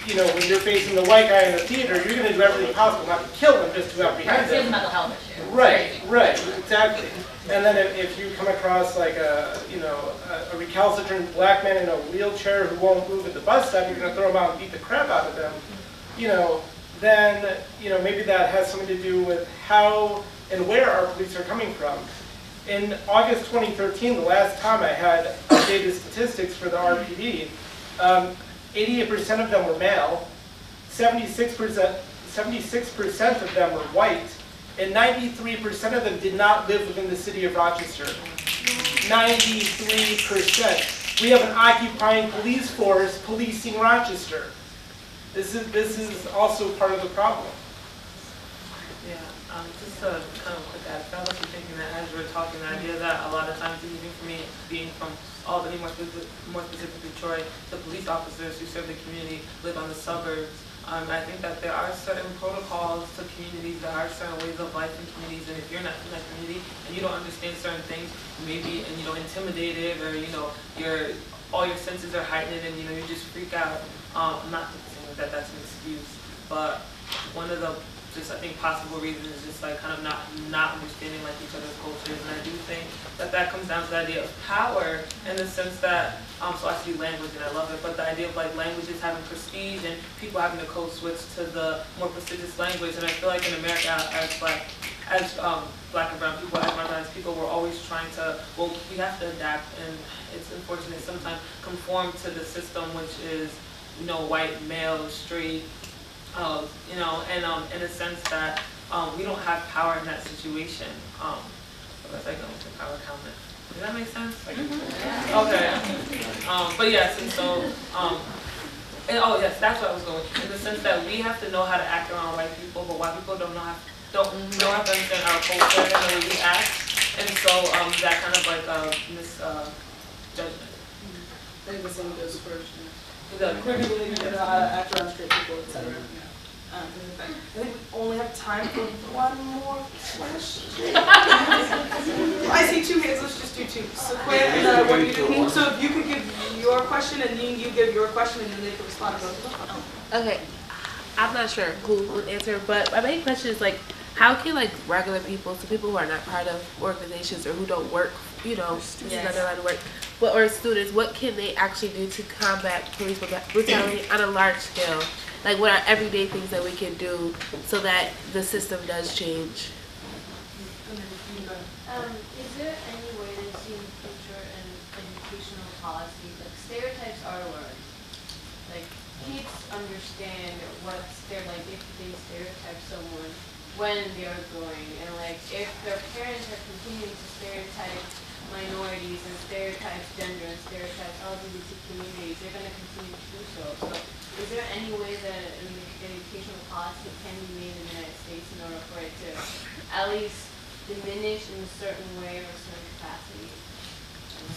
D: you know, when you're facing the white guy in the theater, you're going to do everything possible not to kill him, just to apprehend
C: so it's a
D: him.
C: mental health issue.
D: Right, right, exactly. And then if, if you come across like a, you know, a- a recalcitrant black man in a wheelchair who won't move at the bus stop, you're gonna throw him out and beat the crap out of them, you know, then, you know, maybe that has something to do with how and where our police are coming from. In August 2013, the last time I had updated statistics for the RPD, um, 88% of them were male, 76%, 76% of them were white, and 93% of them did not live within the city of Rochester. 93%. We have an occupying police force policing Rochester. This is, this is also part of the problem.
F: Yeah, um, just to kind of I was actually thinking that as we were talking, the idea that a lot of times, even for me, being from Albany, more specifically, more specifically Troy, the police officers who serve the community live on the suburbs. Um, I think that there are certain protocols to communities, there are certain ways of life in communities, and if you're not from that community and you don't understand certain things, maybe, and you know, intimidated, or, you know, your, all your senses are heightened, and, you know, you just freak out. Um, I'm not saying that that's an excuse, but one of the just I think possible reasons is just like kind of not not understanding like each other's cultures, and I do think that that comes down to the idea of power in the sense that um so I see language and I love it, but the idea of like languages having prestige and people having to code switch to the more prestigious language, and I feel like in America as black as um, black and brown people, as marginalized people, we're always trying to, well, we have to adapt, and it's unfortunate sometimes conform to the system, which is, you know, white, male, straight, um, you know, and um, in a sense that um, we don't have power in that situation. Um, I guess I go into power comment. Does that make sense? Okay. Um, but yes, and so, um, and oh yes, that's what I was going. In the sense that we have to know how to act around white people, but white people don't know how don't don't have to understand our culture and the way we act, and so um, that kind of like uh, mis uh, judgment.
E: I think the same goes for,
F: The
E: know, queer people, you know, how to act around straight people, et cetera. Um, I think we only have time for one more question. I see two hands, let's just do two. So Quinn, uh, what are you doing? So if you could give your question and then you give your question and then they can respond to both.
M: Okay, I'm not sure who would answer, but my main question is like, how can like regular people, so people who are not part of organizations or who don't work, you know, this is not their line of work, but or students, what can they actually do to combat police brutality on a large scale? Like, what are everyday things that we can do so that the system does change?
N: Um, is there any way to see in the future in educational policy, like stereotypes are learned? Like kids understand what's their, like if they stereotype someone when they're growing, and like if their parents are continuing to stereotype minorities and stereotype gender and stereotype LGBT communities, they're gonna continue to do so. So is there any way that an educational policy can be made in the United States in order for it to at least diminish in a certain way or a certain capacity.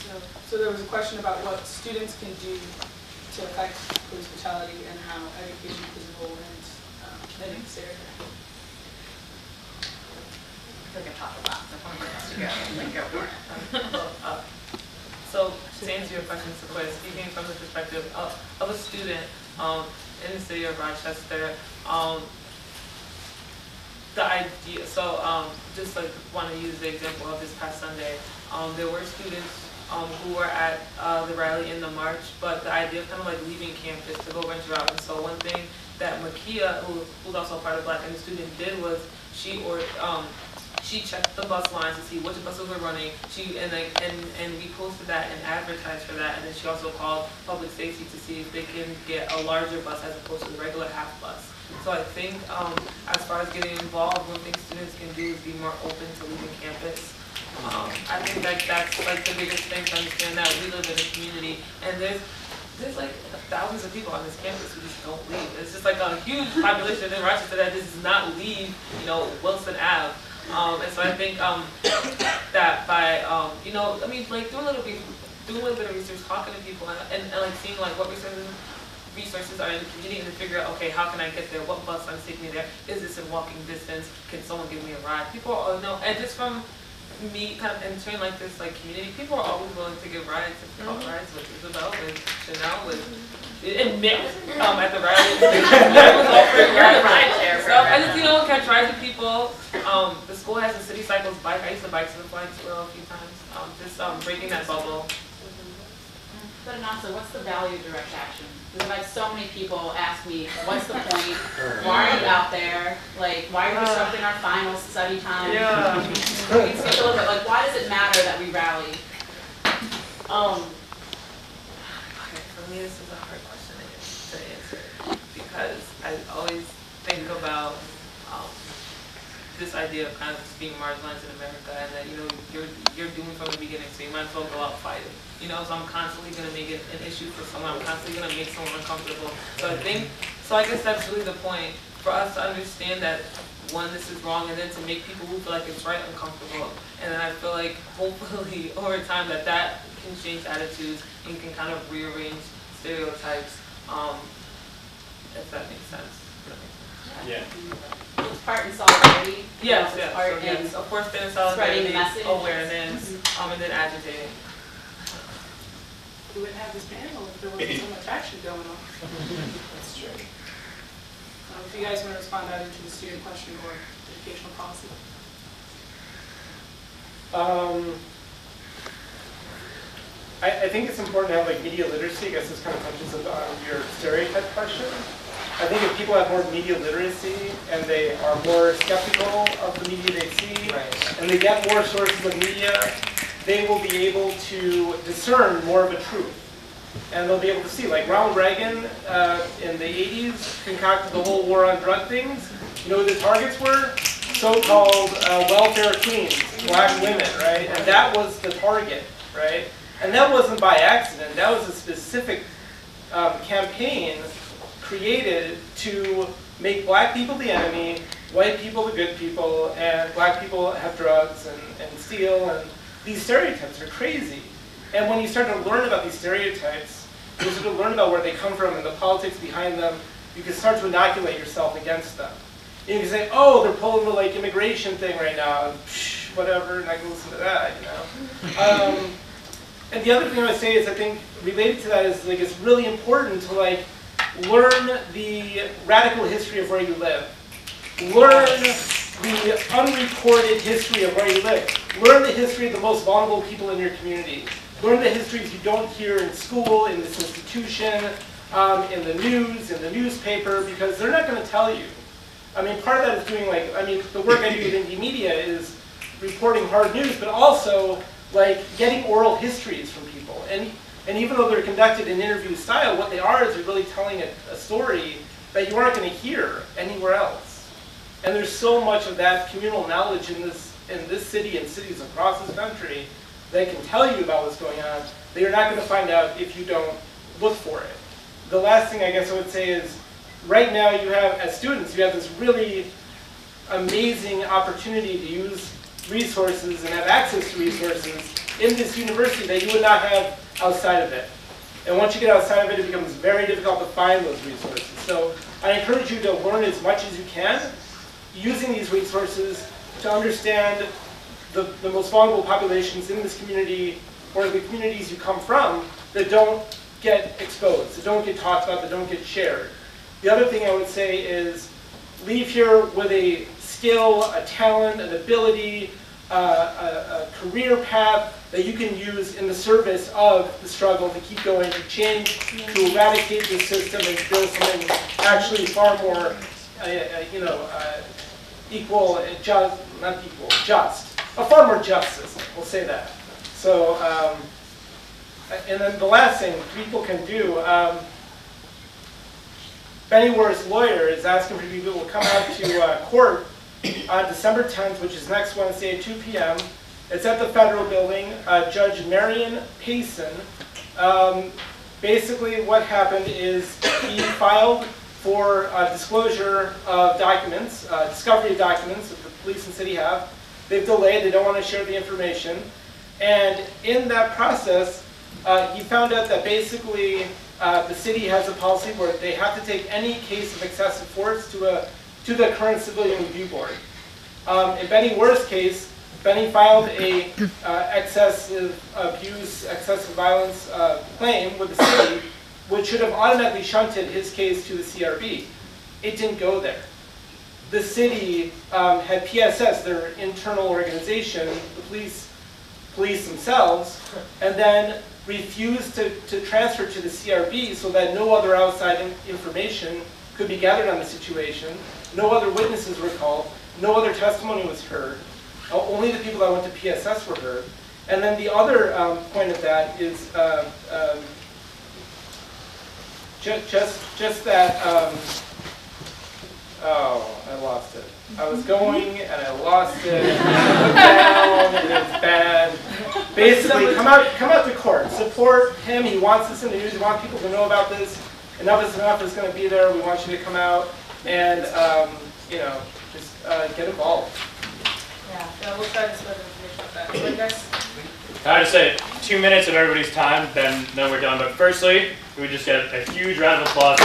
E: So, so there was a question about what students can do to affect police brutality and how education plays a role in um, ending stereotypes.
C: Like a top of that, so if one wants to go, like go for it.
F: So to answer your question, Sequoia, speaking from the perspective of, of a student um, in the city of Rochester, um, the idea, so um, just like want to use the example of this past Sunday, um, there were students um, who were at uh, the rally in the march, but the idea of kind of like leaving campus to go venture out. And so one thing that Makia, who, who's also part of Black and the student, did was she or um, she checked the bus lines to see which buses were running. She and like and and we posted that and advertised for that. And then she also called public safety to see if they can get a larger bus as opposed to the regular half bus. So I think um, as far as getting involved, one thing students can do is be more open to leaving campus. Um, I think that that's like the biggest thing to understand that we live in a community and there's there's like thousands of people on this campus who just don't leave. It's just like a huge population in Rochester that does not leave, you know, Wilson Ave. Um, and so I think um, that by um, you know, I mean, like doing a little bit, doing a little bit of research, talking to people, and, and, and like seeing like what resources resources are in the community, and to figure out, okay, how can I get there? What bus I'm taking me there? Is this in walking distance? Can someone give me a ride? People know, and just from me kind of entering like this like community, people are always willing to give rides, to call rides with Isabel, with Chanel, with and Mick um, at the rally. Everyone's offering
C: You're the
F: rides.
C: ride
F: So I just you know catch rides with people. Um, the school has a city cycles bike. I used to bike to the flag trail a few times. Um, just um, breaking that bubble.
K: But Anansa, what's the value of direct action? Because I've had so many people ask me, what's the point? Why are you out there? Like, why are you disrupting our final study time?
F: Yeah.
K: Can you speak a little bit, like, why does it matter that we rally?
F: Um, okay, for me, this is a hard question to to answer because I always think about this idea of kind of just being marginalized in America and that, you know, you're, you're doomed from the beginning, so you might as well go out fighting. You know, so I'm constantly gonna make it an issue for someone, I'm constantly gonna make someone uncomfortable. So I think, so I guess that's really the point for us to understand that one, this is wrong, and then to make people who feel like it's right uncomfortable. And then I feel like hopefully over time that that can change attitudes and can kind of rearrange stereotypes, um, if that makes sense.
D: Yeah.
K: It's part in solidarity.
F: Yes,
K: it's
F: yes,
K: part
F: so yes, of course, then
K: spreading
F: solidarity,
K: the message.
F: awareness, um, and then agitating.
A: We wouldn't have this panel if there wasn't so much action going on.
D: That's true.
A: Um, If you guys want to respond either to the student question or educational policy.
D: Um, I, I think it's important to have like media literacy. I guess this kind of touches on your stereotype question. I think if people have more media literacy and they are more skeptical of the media they see, and they get more sources of media, they will be able to discern more of a truth. And they'll be able to see, like Ronald Reagan uh, in the 80s concocted the whole war on drug things. You know who the targets were? So-called uh, welfare queens, black women, right? And that was the target, right? And that wasn't by accident. That was a specific um, campaign created to make black people the enemy, white people the good people, and black people have drugs and, and steal, and these stereotypes are crazy. And when you start to learn about these stereotypes, you start to learn about where they come from and the politics behind them, you can start to inoculate yourself against them. And you can say, oh, they're pulling the like immigration thing right now, psh, whatever, and I can listen to that, you know. Um, and the other thing I would say is I think related to that is like it's really important to like learn the radical history of where you live. Learn the unrecorded history of where you live. Learn the history of the most vulnerable people in your community. Learn the histories you don't hear in school, in this institution, um, in the news, in the newspaper, because they're not going to tell you. I mean, part of that is doing like, I mean, the work I do with Indymedia is reporting hard news, but also like getting oral histories from people. And, and even though they're conducted in interview style, what they are is they're really telling a, a story that you aren't going to hear anywhere else. And there's so much of that communal knowledge in this, in this city and cities across this country that can tell you about what's going on that you're not going to find out if you don't look for it. The last thing I guess I would say is, right now you have, as students, you have this really amazing opportunity to use resources and have access to resources in this university that you would not have outside of it. And once you get outside of it, it becomes very difficult to find those resources. So I encourage you to learn as much as you can using these resources to understand the, the most vulnerable populations in this community or the communities you come from that don't get exposed, that don't get talked about, that don't get shared. The other thing I would say is leave here with a skill, a talent, an ability, a, a career path that you can use in the service of the struggle to keep going, to change, to eradicate the system and build something actually far more, uh, uh, you know, uh, equal, and just, not equal, just, a far more just system, we'll say that. So, um, and then the last thing people can do, um, Benny Warr's lawyer is asking for people to come out to uh, court on December 10th, which is next Wednesday at 2 p.m. It's at the federal building. Uh, Judge Marian Payson. Um, basically, what happened is he filed for uh, disclosure of documents, uh, discovery of documents that the police and city have. They've delayed. They don't want to share the information. And in that process, uh, he found out that basically uh, the city has a policy where they have to take any case of excessive force to a to the current civilian review board. Um, in Benny Warr's case, Benny filed a uh, excessive abuse, excessive violence uh, claim with the city, which should have automatically shunted his case to the CRB. It didn't go there. The city um, had PSS, their internal organization, the police, police themselves, and then refused to, to transfer to the CRB so that no other outside in- information could be gathered on the situation. No other witnesses were called. No other testimony was heard. Uh, Only the people that went to PSS were heard. And then the other um, point of that is uh, um, ju- just just that. Um, oh, I lost it. I was going and I lost it. And I looked down and it's bad. Basically, come out come out to court. Support him. He wants this in the news. He wants people to know about this. Enough is enough is going to be there. We want you to come out. And, um, you know, just, uh, get involved.
E: Yeah, yeah, we'll try to spread information about that. So, guys,
O: I just say two minutes of everybody's time, then then we're done. But firstly, we just get a huge round of applause.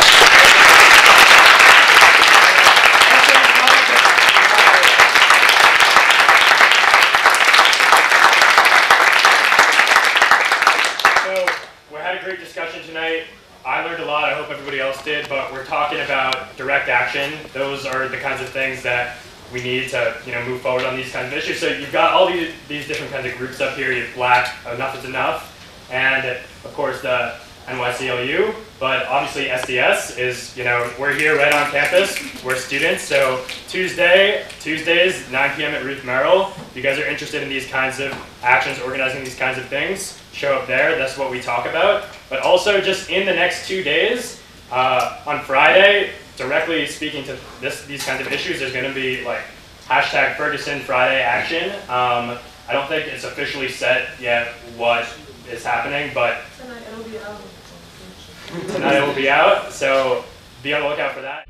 O: So we had a great discussion tonight. I learned a lot. I hope everybody else did. But we're talking about direct action. Those are the kinds of things that we need to, you know, move forward on these kinds of issues. So you've got all these these different kinds of groups up here. You have Black, uh, Enough is Enough, and of course the NYCLU. But obviously SDS is, you know, we're here right on campus. We're students. So Tuesday, Tuesdays, 9 p.m. at Ruth Merrill. If you guys are interested in these kinds of actions, organizing these kinds of things, show up there. That's what we talk about. But also just in the next two days, uh, on Friday, directly speaking to this, these kinds of issues, there's going to be like hashtag Ferguson Friday action. Um, I don't think it's officially set yet what is happening, but
F: Tonight it'll be out.
O: tonight it will be out. So be on the lookout for that.